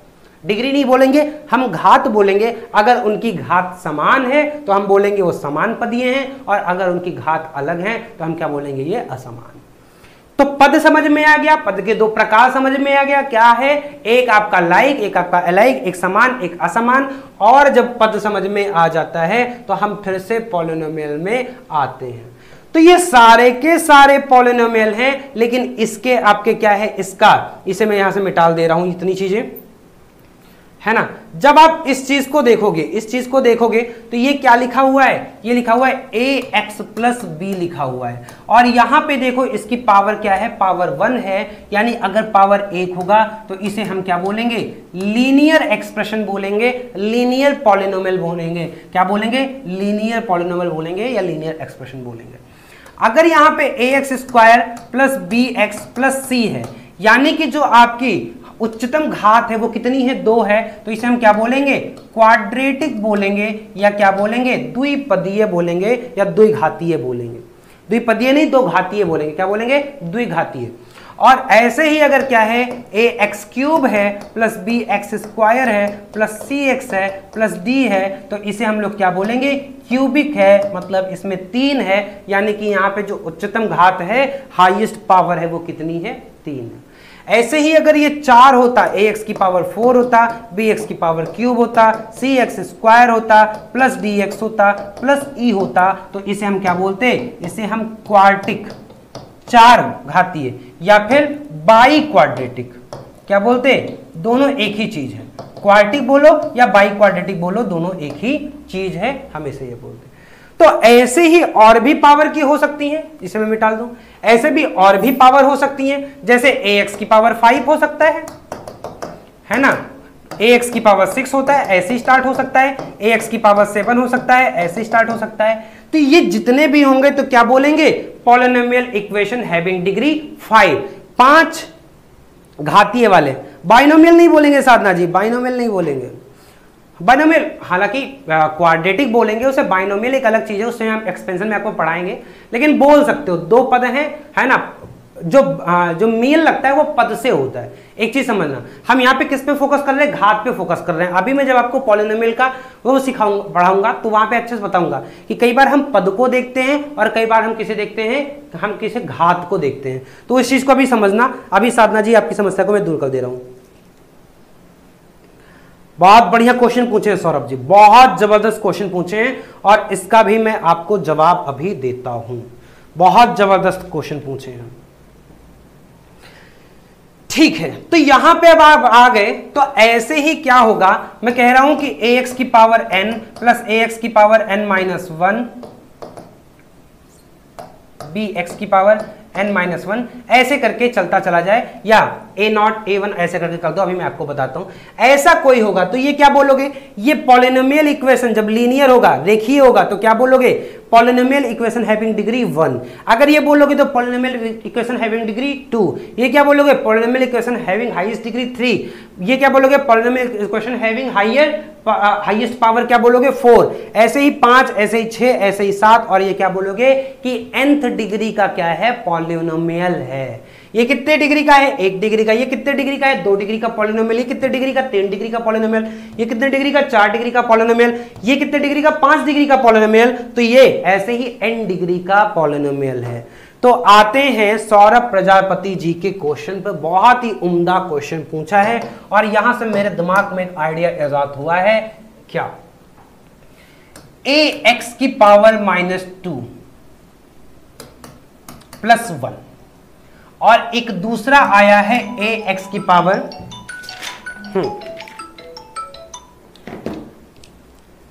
डिग्री नहीं बोलेंगे, हम घात बोलेंगे। अगर उनकी घात समान है तो हम बोलेंगे वो समान पदीय हैं। और अगर उनकी घात अलग है तो हम क्या बोलेंगे? ये असमान। तो पद समझ में आ गया, पद के दो प्रकार समझ में आ गया, क्या है? एक आपका लाइक एक आपका अलाइक एक समान, एक असमान, और जब पद समझ में आ जाता है तो हम फिर से पॉलिनोमियल में आते हैं। तो ये सारे के सारे पॉलिनोमियल हैं, लेकिन इसके आपके क्या है? इसका, इसे मैं यहाँ से मिटाल दे रहा हूँ, इतनी चीज़ें। है ना? जब आप इस चीज़ को देखोगे, इस चीज़ को देखोगे तो ये क्या लिखा हुआ है? ये लिखा हुआ है ए एक्स प्लस बी लिखा हुआ है। और यहाँ पे देखो, इसकी पावर क्या है? पावर वन है। यानी अगर पावर एक होगा तो इसे हम क्या बोलेंगे? लीनियर एक्सप्रेशन बोलेंगे लीनियर पॉलिनोमियल बोलेंगे। क्या बोलेंगे? लीनियर पॉलिनोमियल बोलेंगे या लीनियर एक्सप्रेशन बोलेंगे। अगर यहाँ पे A X square plus B X plus C है, यानी कि जो आपकी उच्चतम घात है, वो कितनी है? दो है। तो इसे हम क्या बोलेंगे? क्वाड्रेटिक बोलेंगे या क्या बोलेंगे? द्विपदीय बोलेंगे या द्विघातीय बोलेंगे। द्विपदीय नहीं दो घातीय बोलेंगे। क्या बोलेंगे? द्विघातीय। और ऐसे ही अगर क्या है? ए एक्स क्यूब है, प्लस बी एक्स स्क्वायर है, प्लस सी एक्स है, प्लस डी है तो इसे हम लोग क्या बोलेंगे? क्यूबिक है मतलब इसमें तीन है, यानी कि यहाँ पे जो उच्चतम घात है, हाईएस्ट पावर है, वो कितनी है? तीन है। ऐसे ही अगर ये चार होता ए एक्स की पावर फोर होता बी एक्स की पावर क्यूब होता सी एक्स स्क्वायर होता प्लस डी एक्स होता प्लस ई होता तो इसे हम क्या बोलते इसे हम क्वार्टिक चार घातीय या फिर बाई क्वाड्रेटिक क्या बोलते दोनों एक ही चीज़ है। क्वार्टिक बोलो या बाई क्वाड्रेटिक बोलो, दोनों एक ही चीज़ है, हम इसे ये बोलते तो ऐसे ही और भी पावर की हो सकती है इसे मैं मिटाल दूँ, ऐसे भी और भी पावर हो सकती है, जैसे ए एक्स की पावर फाइव हो सकता है है ना? ए एक्स की पावर सिक्स होता है, ऐसे स्टार्ट हो सकता है ए एक्स की पावर सेवन हो सकता है, ऐसे स्टार्ट हो सकता है। तो ये जितने भी होंगे तो क्या बोलेंगे? Polynomial equation having degree five पाँच घातीय वाले। बाइनोमियल नहीं बोलेंगे साधना जी बाइनोमियल नहीं बोलेंगे। बाइनोमियल हालाँकि क्वाड्रेटिक बोलेंगे उसे बाइनोमियल एक अलग चीज़ है, उससे हम एक्सपेंशन में आपको पढ़ाएँगे। लेकिन बोल सकते हो, दो पद हैं, है ना? जो जो मेल लगता है, वो पद से होता है। एक चीज़ समझना, हम यहाँ पे किस पे फोकस कर रहे हैं? घात पे फोकस कर रहे हैं। अभी मैं जब आपको पॉलिनोमियल का, वो सिखाऊँगा पढ़ाऊँगा तो वहाँ पे अच्छे से बताऊँगा कि कई बार हम पद को देखते हैं और कई बार हम किसे देखते हैं, हम किसे घात को देखते हैं। तो इस चीज़ को अभी समझना। अभी साधना जी, आपकी समस्या को मैं दूर कर दे रहा हूँ। बहुत बढ़िया क्वेश्चन पूछे हैं सौरभ जी, बहुत ज़बरदस्त क्वेश्चन पूछे हैं और इसका भी मैं आपको जवाब अभी देता हूँ। बहुत ज़बरदस्त क्वेश्चन पूछे हैं। ठीक है तो यहाँ पे अब आप आ गए तो ऐसे ही क्या होगा? मैं कह रहा हूँ कि ए एक्स की power n plus a x की power n minus one b x की पावर एन माइनस वन ऐसे करके चलता चला जाए, या ए नॉट ए वन ऐसे करके कर दो, अभी मैं आपको बताता हूँ। ऐसा कोई होगा तो ये क्या बोलोगे? ये पॉलिनोमियल इक्वेशन जब लीनियर होगा, रेखीय होगा तो क्या बोलोगे? Polynomial equation having degree one अगर ये बोलोगे तो polynomial equation having degree two ये क्या बोलोगे? Polynomial equation having highest degree three ये क्या बोलोगे? Polynomial equation having higher highest power क्या बोलोगे? फोर ऐसे ही पाँच, ऐसे ही छह, ऐसे ही सात, और ये क्या बोलोगे कि nth डिग्री का क्या है? पॉलिनोमियल है। ये कितने डिग्री का है? एक डिग्री का। ये कितने डिग्री का है? दो डिग्री का पॉलिनोमियल ये कितने डिग्री का? तीन डिग्री का पॉलिनोमियल ये कितने डिग्री का? चार डिग्री का पॉलिनोमियल ये कितने डिग्री का? पाँच डिग्री का पॉलिनोमियल तो ये ऐसे ही एन डिग्री का पॉलिनोमियल है। तो आते हैं सौरभ प्रजापति जी के क्वेश्चन पर। बहुत ही उम्दा क्वेश्चन पूछा है और यहाँ से मेरे दिमाग में एक आइडिया ईजाद हुआ है। क्या? ए एक्स की power minus two plus one और एक दूसरा आया है ए एक्स की पावर हम्म।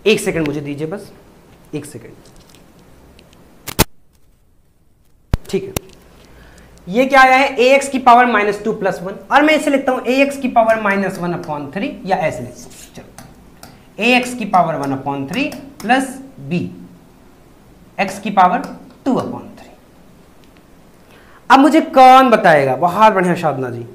एक सेकंड मुझे दीजिए बस। एक सेकंड ठीक है। ये क्या आया है? ए एक्स की power minus two plus one और मैं इसे लिखता हूँ ए एक्स की power minus one upon three या ऐसे लिखता हूँ। चलो। ए एक्स की power one upon three plus b x की पावर टू अपॉन थ्री अब मुझे कौन बताएगा? बहुत बढ़िया साधना जी।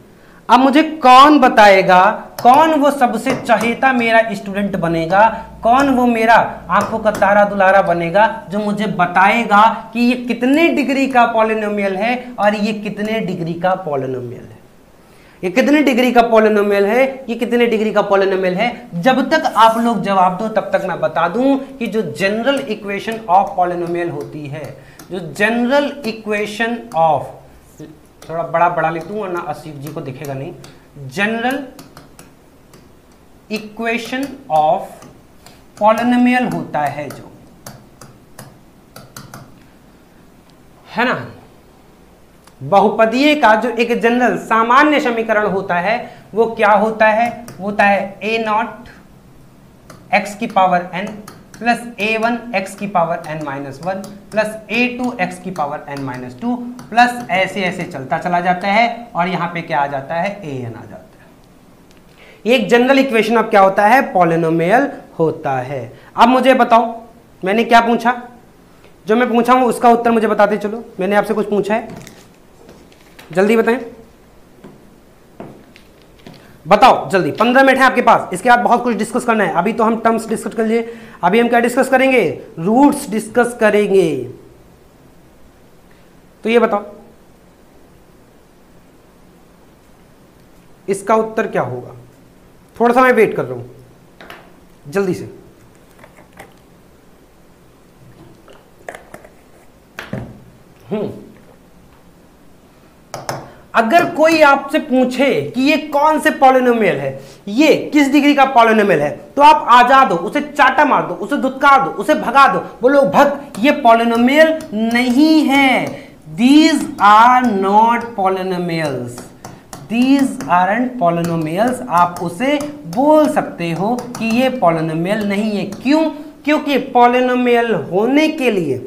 अब मुझे कौन बताएगा? कौन वो सबसे चहेता मेरा स्टूडेंट बनेगा? कौन वो मेरा आँखों का तारा दुलारा बनेगा जो मुझे बताएगा कि ये कितने डिग्री का पॉलिनोमियल है और ये कितने डिग्री का पॉलिनोमियल है? ये कितने डिग्री का पॉलिनोमियल है? ये कितने डिग्री का पॉलिनोमियल है? जब तक आप लोग जवाब दो, तब तक मैं बता दूँ कि जो जनरल इक्वेशन ऑफ़ पॉलिनोमियल होती है, जो जनरल इक्वेशन ऑफ़, थोड़ा बड़ा बड़ा लिख दूँ वरना असीफ जी को दिखेगा नहीं। जनरल इक्वेशन ऑफ़ पॉलिनोमियल होता है जो। है ना? बहुपदीय का जो एक जनरल सामान्य समीकरण होता है, वो क्या होता है? होता है ए नॉट एक्स की power n plus a one x की power n minus one plus a two x की power n minus two plus ऐसे ऐसे चलता चला जाता है और यहाँ पे क्या आ जाता है? ए एन आ जाता है। एक जनरल इक्वेशन अब क्या होता है? पॉलिनोमियल होता है। अब मुझे बताओ, मैंने क्या पूछा? जो मैं पूछा हूँ, उसका उत्तर मुझे बताते चलो। मैंने आपसे कुछ पूछा है। जल्दी बताएँ। बताओ, जल्दी। पंद्रह मिनट है आपके पास। इसके बाद बहुत कुछ डिस्कस करना है। अभी तो हम टर्म्स डिस्कस कर लिए। अभी हम क्या डिस्कस करेंगे? रूट्स डिस्कस करेंगे। तो ये बताओ, इसका उत्तर क्या होगा? थोड़ा सा मैं वेट कर रहा हूँ। जल्दी से। हम्म। अगर कोई आपसे पूछे कि ये कौन से पॉलिनोमियल है, ये किस डिग्री का पॉलिनोमियल है तो आप आजा दो उसे चाटा मार दो, उसे धुतकार दो, उसे भगा दो। बोलो भग ये पॉलिनोमियल नहीं है। These are not polynomials these are and polynomials आप उसे बोल सकते हो कि ये पॉलिनोमियल नहीं है। क्यों? क्योंकि पॉलिनोमियल होने के लिए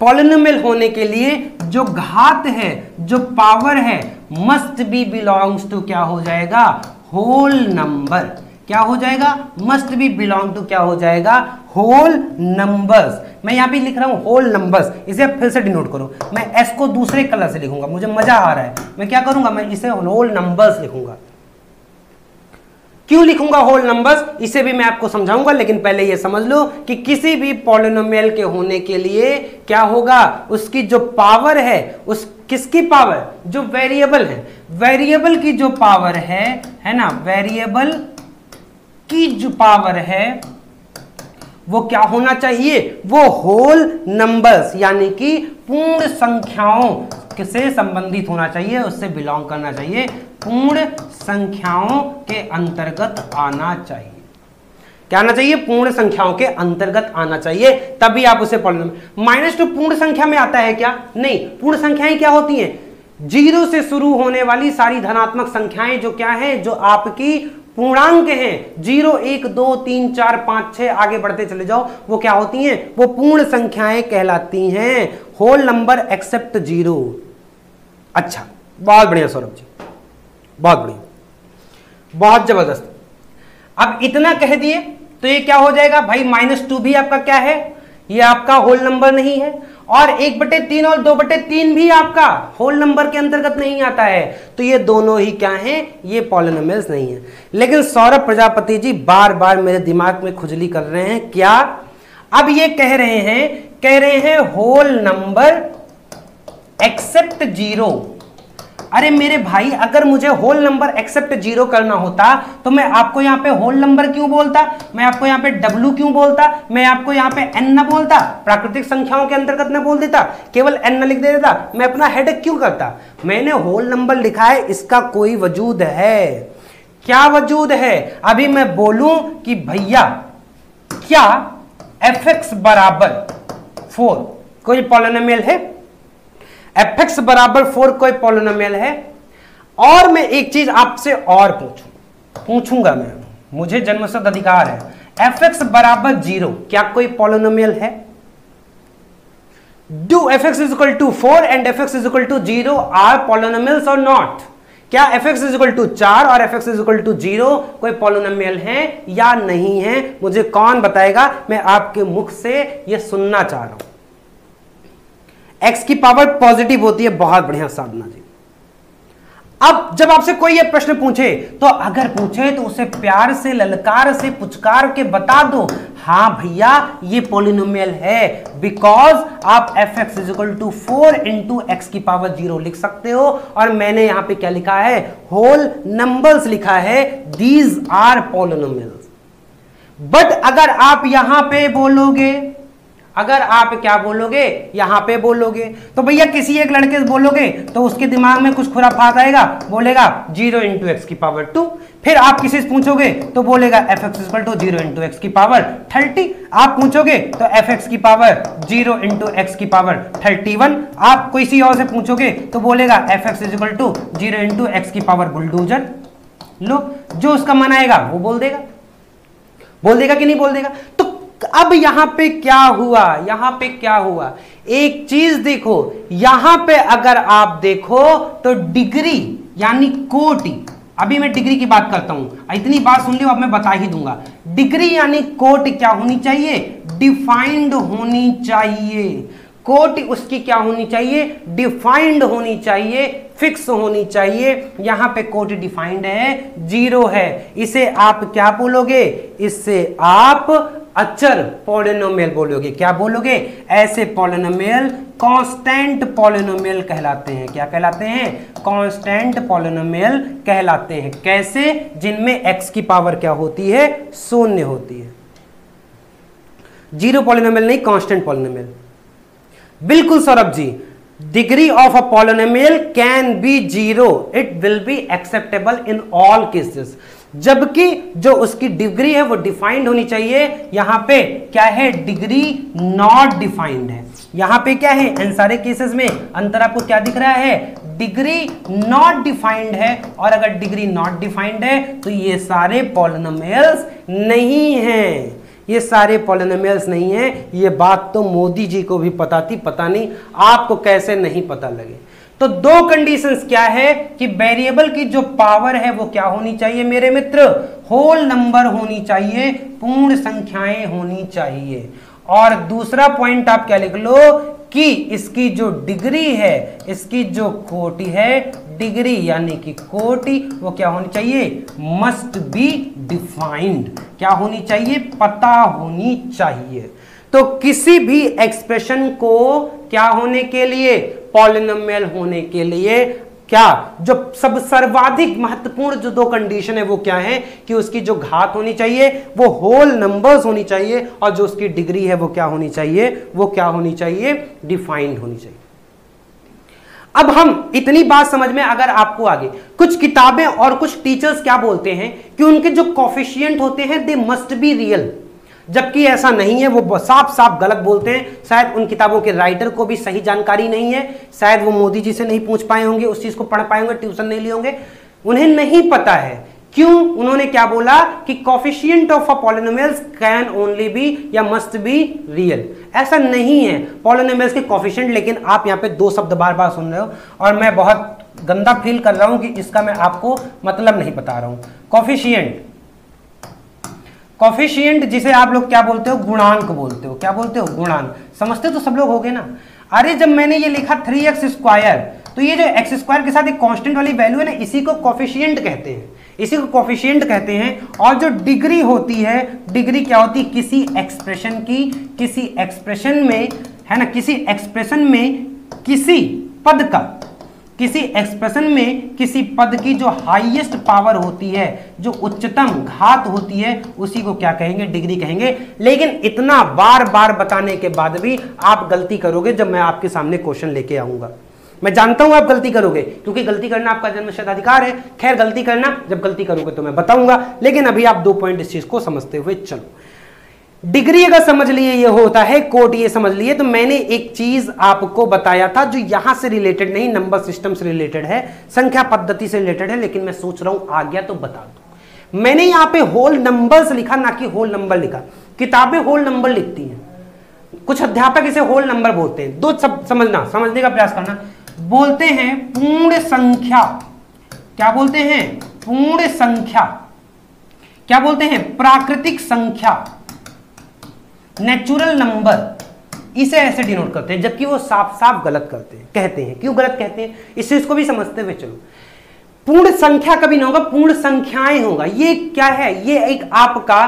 पॉलिनोमियल होने के लिए जो घात है, जो पावर है मस्ट बी बिलोंग्स टू क्या हो जाएगा? होल नंबर क्या हो जाएगा? मस्ट बी बिलोंग टू क्या हो जाएगा? होल नंबर्स मैं यहाँ पे लिख रहा हूँ होल नंबर्स इसे आप फिर से डिनोट करो. मैं एस को दूसरे कलर से लिखूँगा. मुझे मज़ा आ रहा है. मैं क्या करूँगा? मैं इसे होल नंबर्स लिखूँगा. क्यों लिखूँगा होल नंबर्स इसे भी मैं आपको समझाऊँगा, लेकिन पहले ये समझ लो कि किसी भी पॉलिनोमियल के होने के लिए क्या होगा? उसकी जो पावर है, उस किसकी पावर जो वेरिएबल है. वेरिएबल की जो पावर है है ना? वेरिएबल की जो पावर है वो क्या होना चाहिए? वो होल नंबर्स यानी कि पूर्ण संख्याओं से संबंधित होना चाहिए, उससे बिलोंग करना चाहिए। पूर्ण संख्याओं के अंतर्गत आना चाहिए। क्या आना चाहिए? पूर्ण संख्याओं के अंतर्गत आना चाहिए। तभी आप उसे पढ़ माइनस टू पूर्ण संख्या में आता है क्या? नहीं। पूर्ण संख्याएँ क्या होती हैं? ज़ीरो से शुरू होने वाली सारी धनात्मक संख्याएँ जो क्या है? जो आपकी पूर्णांक हैं। ज़ीरो, एक, दो, तीन, चार, पाँच, छह, आगे बढ़ते चले जाओ, वो क्या होती हैं? वो पूर्ण संख्याएँ कहलाती हैं। होल नंबर एक्सेप्ट ज़ीरो अच्छा बहुत बढ़िया सौरभ जी। बहुत बढ़िया। बहुत ज़बरदस्त। अब इतना कह दिए तो ये क्या हो जाएगा? भाई माइनस टू भी आपका क्या है? ये आपका होल नंबर नहीं है। और एक बटे तीन और दो बटे तीन भी आपका होल नंबर के अंतर्गत नहीं आता है। तो ये दोनों ही क्या हैं? ये पॉलिनोमियल्स नहीं है। लेकिन सौरभ प्रजापति जी बार बार मेरे दिमाग में खुजली कर रहे हैं, क्या? अब ये कह रहे हैं, कह रहे हैं होल नंबर एक्सेप्ट ज़ीरो अरे मेरे भाई, अगर मुझे होल नंबर एक्सेप्ट ज़ीरो करना होता तो मैं आपको यहाँ पे होल नंबर क्यों बोलता? मैं आपको यहाँ पे डब्ल्यू क्यों बोलता? मैं आपको यहाँ पे एन न बोलता? प्राकृतिक संख्याओं के अंतर्गत न बोल देता? केवल एन न लिख दे देता? मैं अपना हेड क्यों करता? मैंने होल नंबर लिखा है, इसका कोई वजूद है। क्या वजूद है? अभी मैं बोलूँ कि भैया, क्या एफ़ एक्स बराबर फोर कोई पॉलिनोमियल है? एफ़ एक्स बराबर फोर कोई पॉलिनोमियल है। और मैं एक चीज़ आपसे और पूछू। पूछूँगा मैं। मुझे जन्मसिद्ध अधिकार है। एफ़ एक्स बराबर ज़ीरो, क्या कोई पॉलिनोमियल है? Do f x is equal to four and f x is equal to zero are polynomials और नॉट क्या f x is equal to चार और f x is equal to zero कोई polynomial है या नहीं है? मुझे कौन बताएगा? मैं आपके मुख से यह सुनना चाह रहा हूँ। एक्स की पावर पॉजिटिव होती है, बहुत बढ़िया साधना जी। अब जब आपसे कोई ये प्रश्न पूछे तो अगर पूछे तो उसे प्यार से, ललकार से, पुचकार के बता दो हाँ भैया, ये पोलिनोमियल है बिकॉज़ आप f x is equal to four into x की पावर ज़ीरो लिख सकते हो। और मैंने यहाँ पे क्या लिखा है? होल नंबर्स लिखा है दीज आर पोलिनोमियल्स बट अगर आप यहाँ पे बोलोगे अगर आप क्या बोलोगे, यहाँ पे बोलोगे। तो भैया, किसी एक लड़के से बोलोगे तो उसके दिमाग में कुछ खुरा खुराफात आएगा। बोलेगा, ज़ीरो इंटू एक्स की पावर टू फिर आप किसी से पूछोगे तो बोलेगा f x equal to zero into x की पावर थर्टी आप पूछोगे तो एफ़ एक्स की पावर ज़ीरो इंटू एक्स की पावर थर्टी वन आप किसी और से पूछोगे तो बोलेगा f x equal to zero into x की पावर बुलडोजर। लो, जो उसका मन आएगा, वो बोल देगा। बोल देगा कि नहीं बोल देगा? तो अब यहाँ पे क्या हुआ? यहाँ पे क्या हुआ? एक चीज़ देखो, यहाँ पे अगर आप देखो तो डिग्री, यानी कोटि, अभी मैं डिग्री की बात करता हूँ, इतनी बात सुन लियो अब मैं बता ही दूँगा। डिग्री यानी कोट क्या होनी चाहिए? डिफाइंड होनी चाहिए। कोट उसकी क्या होनी चाहिए? डिफाइंड होनी चाहिए, फिक्स होनी चाहिए। यहाँ पे कोट डिफाइंड है, ज़ीरो है। इसे आप क्या बोलोगे? इससे आप अचर पॉलिनोमियल बोलोगे। क्या बोलोगे? ऐसे पॉलिनोमियल कांस्टेंट पॉलिनोमियल कहलाते हैं। क्या कहलाते हैं? कांस्टेंट पॉलिनोमियल कहलाते हैं। कैसे? जिनमें एक्स की पावर क्या होती है? शून्य होती है। ज़ीरो पॉलिनोमियल नहीं कांस्टेंट पॉलिनोमियल बिल्कुल Saurabh ji degree of a polynomial can be zero it will be acceptable in all cases जबकि जो उसकी डिग्री है वो डिफाइंड होनी चाहिए। यहाँ पे क्या है? डिग्री नॉट डिफाइंड है। यहाँ पे क्या है? इन सारे केसेस में अंतर आपको क्या दिख रहा है? डिग्री नॉट डिफाइंड है। और अगर डिग्री नॉट डिफाइंड है तो ये सारे पॉलिनोमियल्स नहीं हैं। ये सारे पॉलिनोमियल्स नहीं है। ये बात तो मोदी जी को भी पता थी, पता नहीं। आपको कैसे नहीं पता लगे। तो दो कंडीशंस क्या है कि वेरिएबल की जो पावर है वो क्या होनी चाहिए मेरे मित्र? होल नंबर होनी चाहिए, पूर्ण संख्याएँ होनी चाहिए। और दूसरा पॉइंट आप क्या लिख लो कि इसकी जो डिग्री है, इसकी जो कोटि है डिग्री यानी कि कोटि, वो क्या होनी चाहिए? मस्ट बी डिफाइंड क्या होनी चाहिए? पता होनी चाहिए। तो किसी भी एक्सप्रेशन को क्या होने के लिए? पॉलिनोमियल होने के लिए क्या? जो सब सर्वाधिक महत्वपूर्ण जो दो कंडीशन है, वो क्या है? कि उसकी जो घात होनी चाहिए, वो होल नंबर्स होनी चाहिए, और जो उसकी डिग्री है, वो क्या होनी चाहिए? वो क्या होनी चाहिए? डिफाइंड होनी चाहिए। अब हम इतनी बात समझ में, अगर आपको आगे, कुछ किताबें और कुछ टीचर्स क्या बोलते हैं कि उनके जो कॉफिशियंट होते हैं दे मस्ट बी रियल जबकि ऐसा नहीं है, वो साफ़ साफ़ गलत बोलते हैं। शायद उन किताबों के राइटर को भी सही जानकारी नहीं है। शायद वो मोदी जी से नहीं पूछ पाए होंगे, उस चीज़ को पढ़ पाए होंगे, ट्यूशन नहीं लिए होंगे। उन्हें नहीं पता है क्यों उन्होंने क्या बोला कि coefficient of a polynomials can only be या मस्ट बी रियल ऐसा नहीं है पॉलिनोमियल्स के कॉफिशियंट लेकिन आप यहाँ पे दो शब्द बार बार सुन रहे हो और मैं बहुत गंदा फील कर रहा हूँ कि इसका मैं आपको मतलब नहीं बता रहा हूँ। कॉफिशियंट कॉफिशियंट जिसे आप लोग क्या बोलते हो? गुणांक बोलते हो। क्या बोलते हो? गुणांक। समझते तो सब लोग हो गए ना? अरे जब मैंने ये लिखा थ्री एक्स स्क्वायर तो ये जो एक्स स्क्वायर के साथ एक कांस्टेंट वाली वैल्यू है ना, इसी को कॉफिशियंट कहते हैं। इसी को कॉफिशियंट कहते हैं। और जो डिग्री होती है डिग्री क्या होती है? किसी एक्सप्रेशन की, किसी एक्सप्रेशन में, है ना? किसी एक्सप्रेशन में किसी पद का। किसी एक्सप्रेशन में किसी पद की जो हाईएस्ट पावर होती है, जो उच्चतम घात होती है, उसी को क्या कहेंगे? डिग्री कहेंगे। लेकिन इतना बार बार बताने के बाद भी आप गलती करोगे जब मैं आपके सामने क्वेश्चन लेके आऊँगा। मैं जानता हूँ आप गलती करोगे, क्योंकि गलती करना आपका जन्मशत अधिकार है। खैर, गलती करना, जब गलती करोगे तो मैं बताऊँगा। लेकिन अभी आप दो पॉइंट इस चीज़ को समझते हुए चलो। डिग्री अगर समझ लिए, ये होता है, कोट ये समझ लिए तो मैंने एक चीज़ आपको बताया था जो यहाँ से रिलेटेड नहीं नंबर सिस्टम से रिलेटेड है, संख्या पद्धति से रिलेटेड है, लेकिन मैं सोच रहा हूँ आ गया तो बता दू। मैंने यहाँ पे होल नंबर्स लिखा, ना कि होल नंबर लिखा। किताबें होल नंबर लिखती हैं। कुछ अध्यापक इसे होल नंबर बोलते हैं। दो सब समझना, समझने का प्रयास करना। बोलते हैं पूर्ण संख्या। क्या बोलते हैं? पूर्ण संख्या। क्या बोलते हैं? प्राकृतिक संख्या। नेचुरल नंबर इसे ऐसे डिनोट करते हैं, जबकि वो साफ़ साफ़ गलत करते हैं, कहते हैं। क्यों गलत कहते हैं? इससे इसको भी समझते हुए चलो। पूर्ण संख्या कभी ना होगा, पूर्ण संख्याएँ होगा। ये क्या है? ये एक आपका,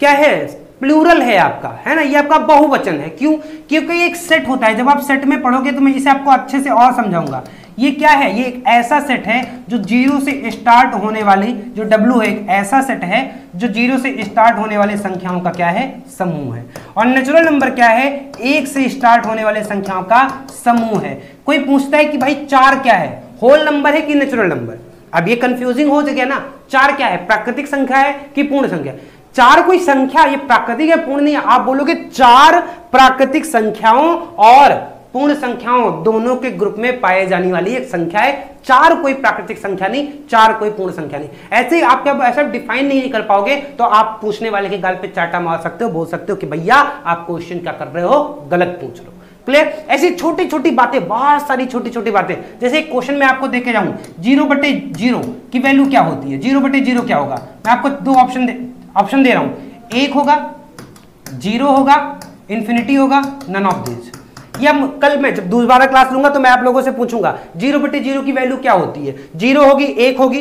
क्या है? प्लूरल है आपका, है ना? ये आपका बहुवचन है। क्यों? क्योंकि एक सेट होता है। जब आप सेट में पढ़ोगे तो मैं इसे आपको अच्छे से और समझाऊँगा। ये क्या है? ये एक ऐसा सेट है जो ज़ीरो से स्टार्ट होने वाली, जो डब्लू है, एक ऐसा सेट है जो ज़ीरो से स्टार्ट होने वाली संख्याओं का क्या है? समूह है। और नेचुरल नंबर क्या है? एक से स्टार्ट होने वाले संख्याओं का समूह है। कोई पूछता है कि भाई चार क्या है? होल नंबर है कि नेचुरल नंबर अब ये कंफ्यूजिंग हो गया ना। चार क्या है? प्राकृतिक संख्या है कि पूर्ण संख्या? चार कोई संख्या, ये प्राकृतिक है, पूर्ण नहीं है। आप बोलोगे चार प्राकृतिक संख्याओं और पूर्ण संख्याओं दोनों के ग्रुप में पाए जाने वाली एक संख्या है। चार कोई प्राकृतिक संख्या नहीं, चार कोई पूर्ण संख्या नहीं। ऐसे ही आप जब ऐसा डिफाइन नहीं कर पाओगे तो आप पूछने वाले के गाल पे चाटा मार सकते हो, बोल सकते हो कि भैया, आप क्वेश्चन क्या कर रहे हो? गलत पूछ लो क्लियर ऐसी छोटी छोटी बातें, बहुत सारी छोटी छोटी बातें। जैसे क्वेश्चन में आपको देखे जाऊँ। ज़ीरो बटे ज़ीरो की वैल्यू क्या होती है? ज़ीरो बटे ज़ीरो क्या होगा? मैं आपको दो ऑप्शन ऑप्शन दे रहा हूँ। एक होगा, ज़ीरो होगा इन्फिनिटी होगा नन ऑफ़ दिस या कल मैं जब दोबारा क्लास लूँगा तो मैं आप लोगों से पूछूँगा, ज़ीरो बटे ज़ीरो की वैल्यू क्या होती है? ज़ीरो होगी, एक होगी।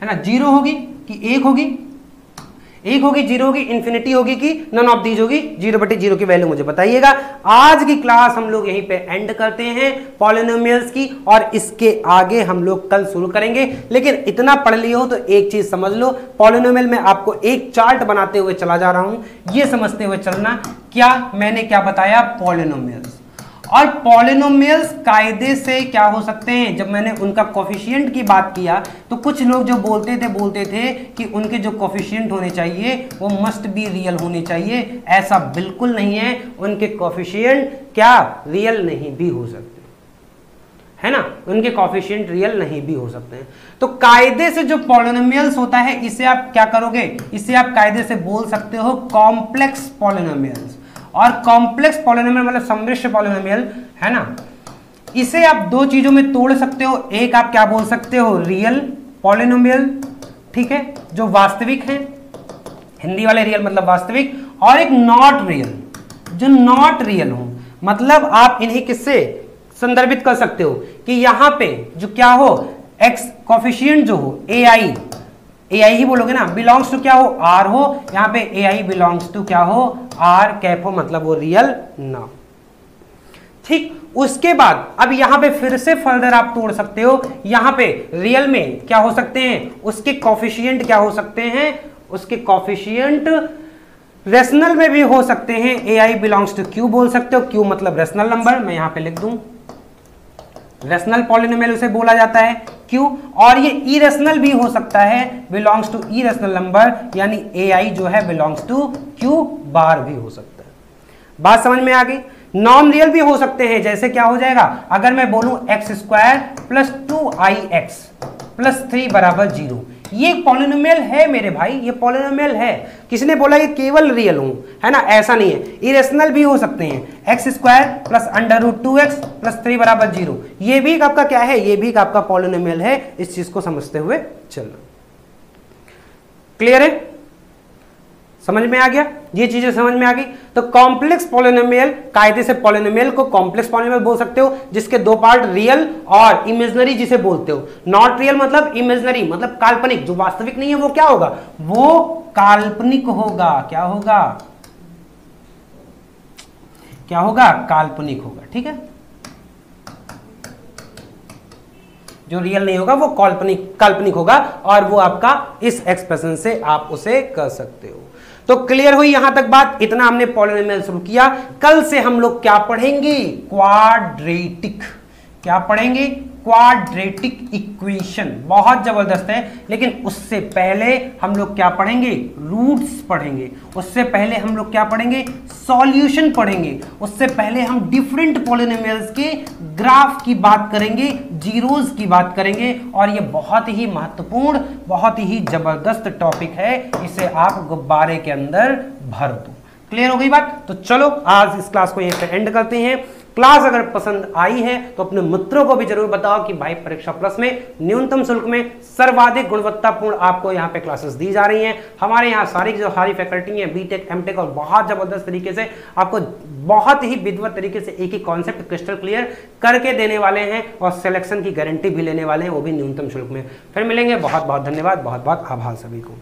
है ना? ज़ीरो होगी कि एक होगी? एक होगी ज़ीरो होगी इन्फिनिटी होगी कि नन ऑफ़ दीज होगी? ज़ीरो बटे ज़ीरो की वैल्यू मुझे बताइएगा। आज की क्लास हम लोग यहीं पे एंड करते हैं पॉलिनोमियल्स की, और इसके आगे हम लोग कल शुरू करेंगे। लेकिन इतना पढ़ लियो तो एक चीज़ समझ लो पॉलिनोमियल में आपको एक चार्ट बनाते हुए चला जा रहा हूँ। ये समझते हुए चलना, क्या मैंने क्या बताया? पॉलिनोमियल्स और पॉलिनोमियल्स कायदे से क्या हो सकते हैं? जब मैंने उनका कॉफिशियंट की बात किया तो कुछ लोग जो बोलते थे बोलते थे कि उनके जो कॉफिशियंट होने चाहिए, वो मस्ट बी रियल होने चाहिए। ऐसा बिल्कुल नहीं है। उनके कॉफिशियंट क्या? रियल नहीं भी हो सकते। है ना? उनके कॉफिशियंट रियल नहीं भी हो सकते। हैं तो कायदे से जो पॉलिनोमियल्स होता है, इसे आप क्या करोगे? इसे आप कायदे से बोल सकते हो कॉम्प्लेक्स पॉलिनोमियल्स और कॉम्प्लेक्स पॉलिनोमियल मतलब सम्मिश्र पॉलिनोमियल है ना? इसे आप दो चीज़ों में तोड़ सकते हो। एक आप क्या बोल सकते हो? रियल पॉलिनोमियल ठीक है? जो वास्तविक है। हिंदी वाले रियल मतलब वास्तविक। और एक नॉट रियल जो नॉट रियल हो। मतलब आप इन्हें किससे संदर्भित कर सकते हो? कि यहाँ पे जो क्या हो? एक्स कॉफिशियंट जो हो ए आई ए आई ही बोलोगे ना बिलोंग्स टू क्या हो? आर हो। यहाँ पे ए आई बिलोंग्स टू क्या हो? आर कैप हो मतलब वो रियल ना ठीक, उसके बाद, अब यहाँ पे फिर से फर्दर आप तोड़ सकते हो। यहाँ पे रियल में क्या हो सकते हैं? उसके कॉफिशियंट क्या हो सकते हैं? उसके कॉफिशियंट रेशनल में भी हो सकते हैं। A i belongs to Q बोल सकते हो। क्यू मतलब रेशनल नंबर मैं यहाँ पे लिख दूँ। रेशनल पॉलिनोमियल उसे बोला जाता है। क्यों और ये इरेशनल भी हो सकता है बिलोंग्स टू इरेशनल नंबर यानी ए आई जो है बिलोंग्स टू क्यू बार भी हो सकता है। बात समझ में आ गई? नॉन रियल भी हो सकते हैं, जैसे क्या हो जाएगा? अगर मैं बोलूँ x square plus two i x plus three बराबर ज़ीरो ये पॉलिनोमियल है मेरे भाई, ये पॉलिनोमियल है। किसने बोला ये केवल रियल हूँ? है ना? ऐसा नहीं है। इरेशनल भी हो सकते हैं। X square plus under root two x plus three बराबर ज़ीरो ये भी आपका क्या है? ये भी आपका पॉलिनोमियल है। इस चीज़ को समझते हुए चलना। क्लियर है? समझ में आ गया? ये चीज़ें समझ में आ गई? तो कॉम्प्लेक्स पॉलिनोमियल कायदे से पॉलिनोमियल को कॉम्प्लेक्स पॉलिनोमियल बोल सकते हो, जिसके दो पार्ट रियल और इमेजनरी जिसे बोलते हो। नॉट रियल मतलब इमेजनरी मतलब काल्पनिक, जो वास्तविक नहीं है वो क्या होगा? वो काल्पनिक होगा। क्या होगा? क्या होगा? काल्पनिक होगा, ठीक है? जो रियल नहीं होगा वो काल्पनिक काल्पनिक होगा, और वो आपका इस एक्सप्रेशन से आप उसे कर सकते हो। तो क्लियर हुई यहाँ तक बात? इतना हमने पॉलिनोमियल शुरू किया। कल से हम लोग क्या पढ़ेंगे? क्वाड्रेटिक क्या पढ़ेंगे? क्वाड्रेटिक इक्वेशन बहुत ज़बरदस्त है, लेकिन उससे पहले हम लोग क्या पढ़ेंगे? रूट्स पढ़ेंगे। उससे पहले हम लोग क्या पढ़ेंगे? सॉल्यूशन पढ़ेंगे। उससे पहले हम डिफरेंट पॉलिनोमियल्स के ग्राफ की बात करेंगे जीरोज की बात करेंगे, और ये बहुत ही महत्वपूर्ण, बहुत ही ज़बरदस्त टॉपिक है। इसे आप गुब्बारे के अंदर भर दो। क्लियर हो गई बात? तो चलो, आज इस क्लास को यहीं पे एंड करते हैं। क्लास अगर पसंद आई है तो अपने मित्रों को भी ज़रूर बताओ कि भाई परीक्षा प्लस में न्यूनतम शुल्क में सर्वाधिक गुणवत्तापूर्ण आपको यहाँ पे क्लासेस दी जा रही हैं। हमारे यहाँ सारी जो सारी फैकल्टी है बीटेक एमटेक और बहुत ज़बरदस्त तरीके से आपको बहुत ही विधवत तरीके से एक ही कॉन्सेप्ट क्रिस्टल क्लियर करके देने वाले हैं और सिलेक्शन की गारंटी भी लेने वाले हैं, वो भी न्यूनतम शुल्क में। फिर मिलेंगे। बहुत बहुत धन्यवाद। बहुत बहुत आभार सभी को।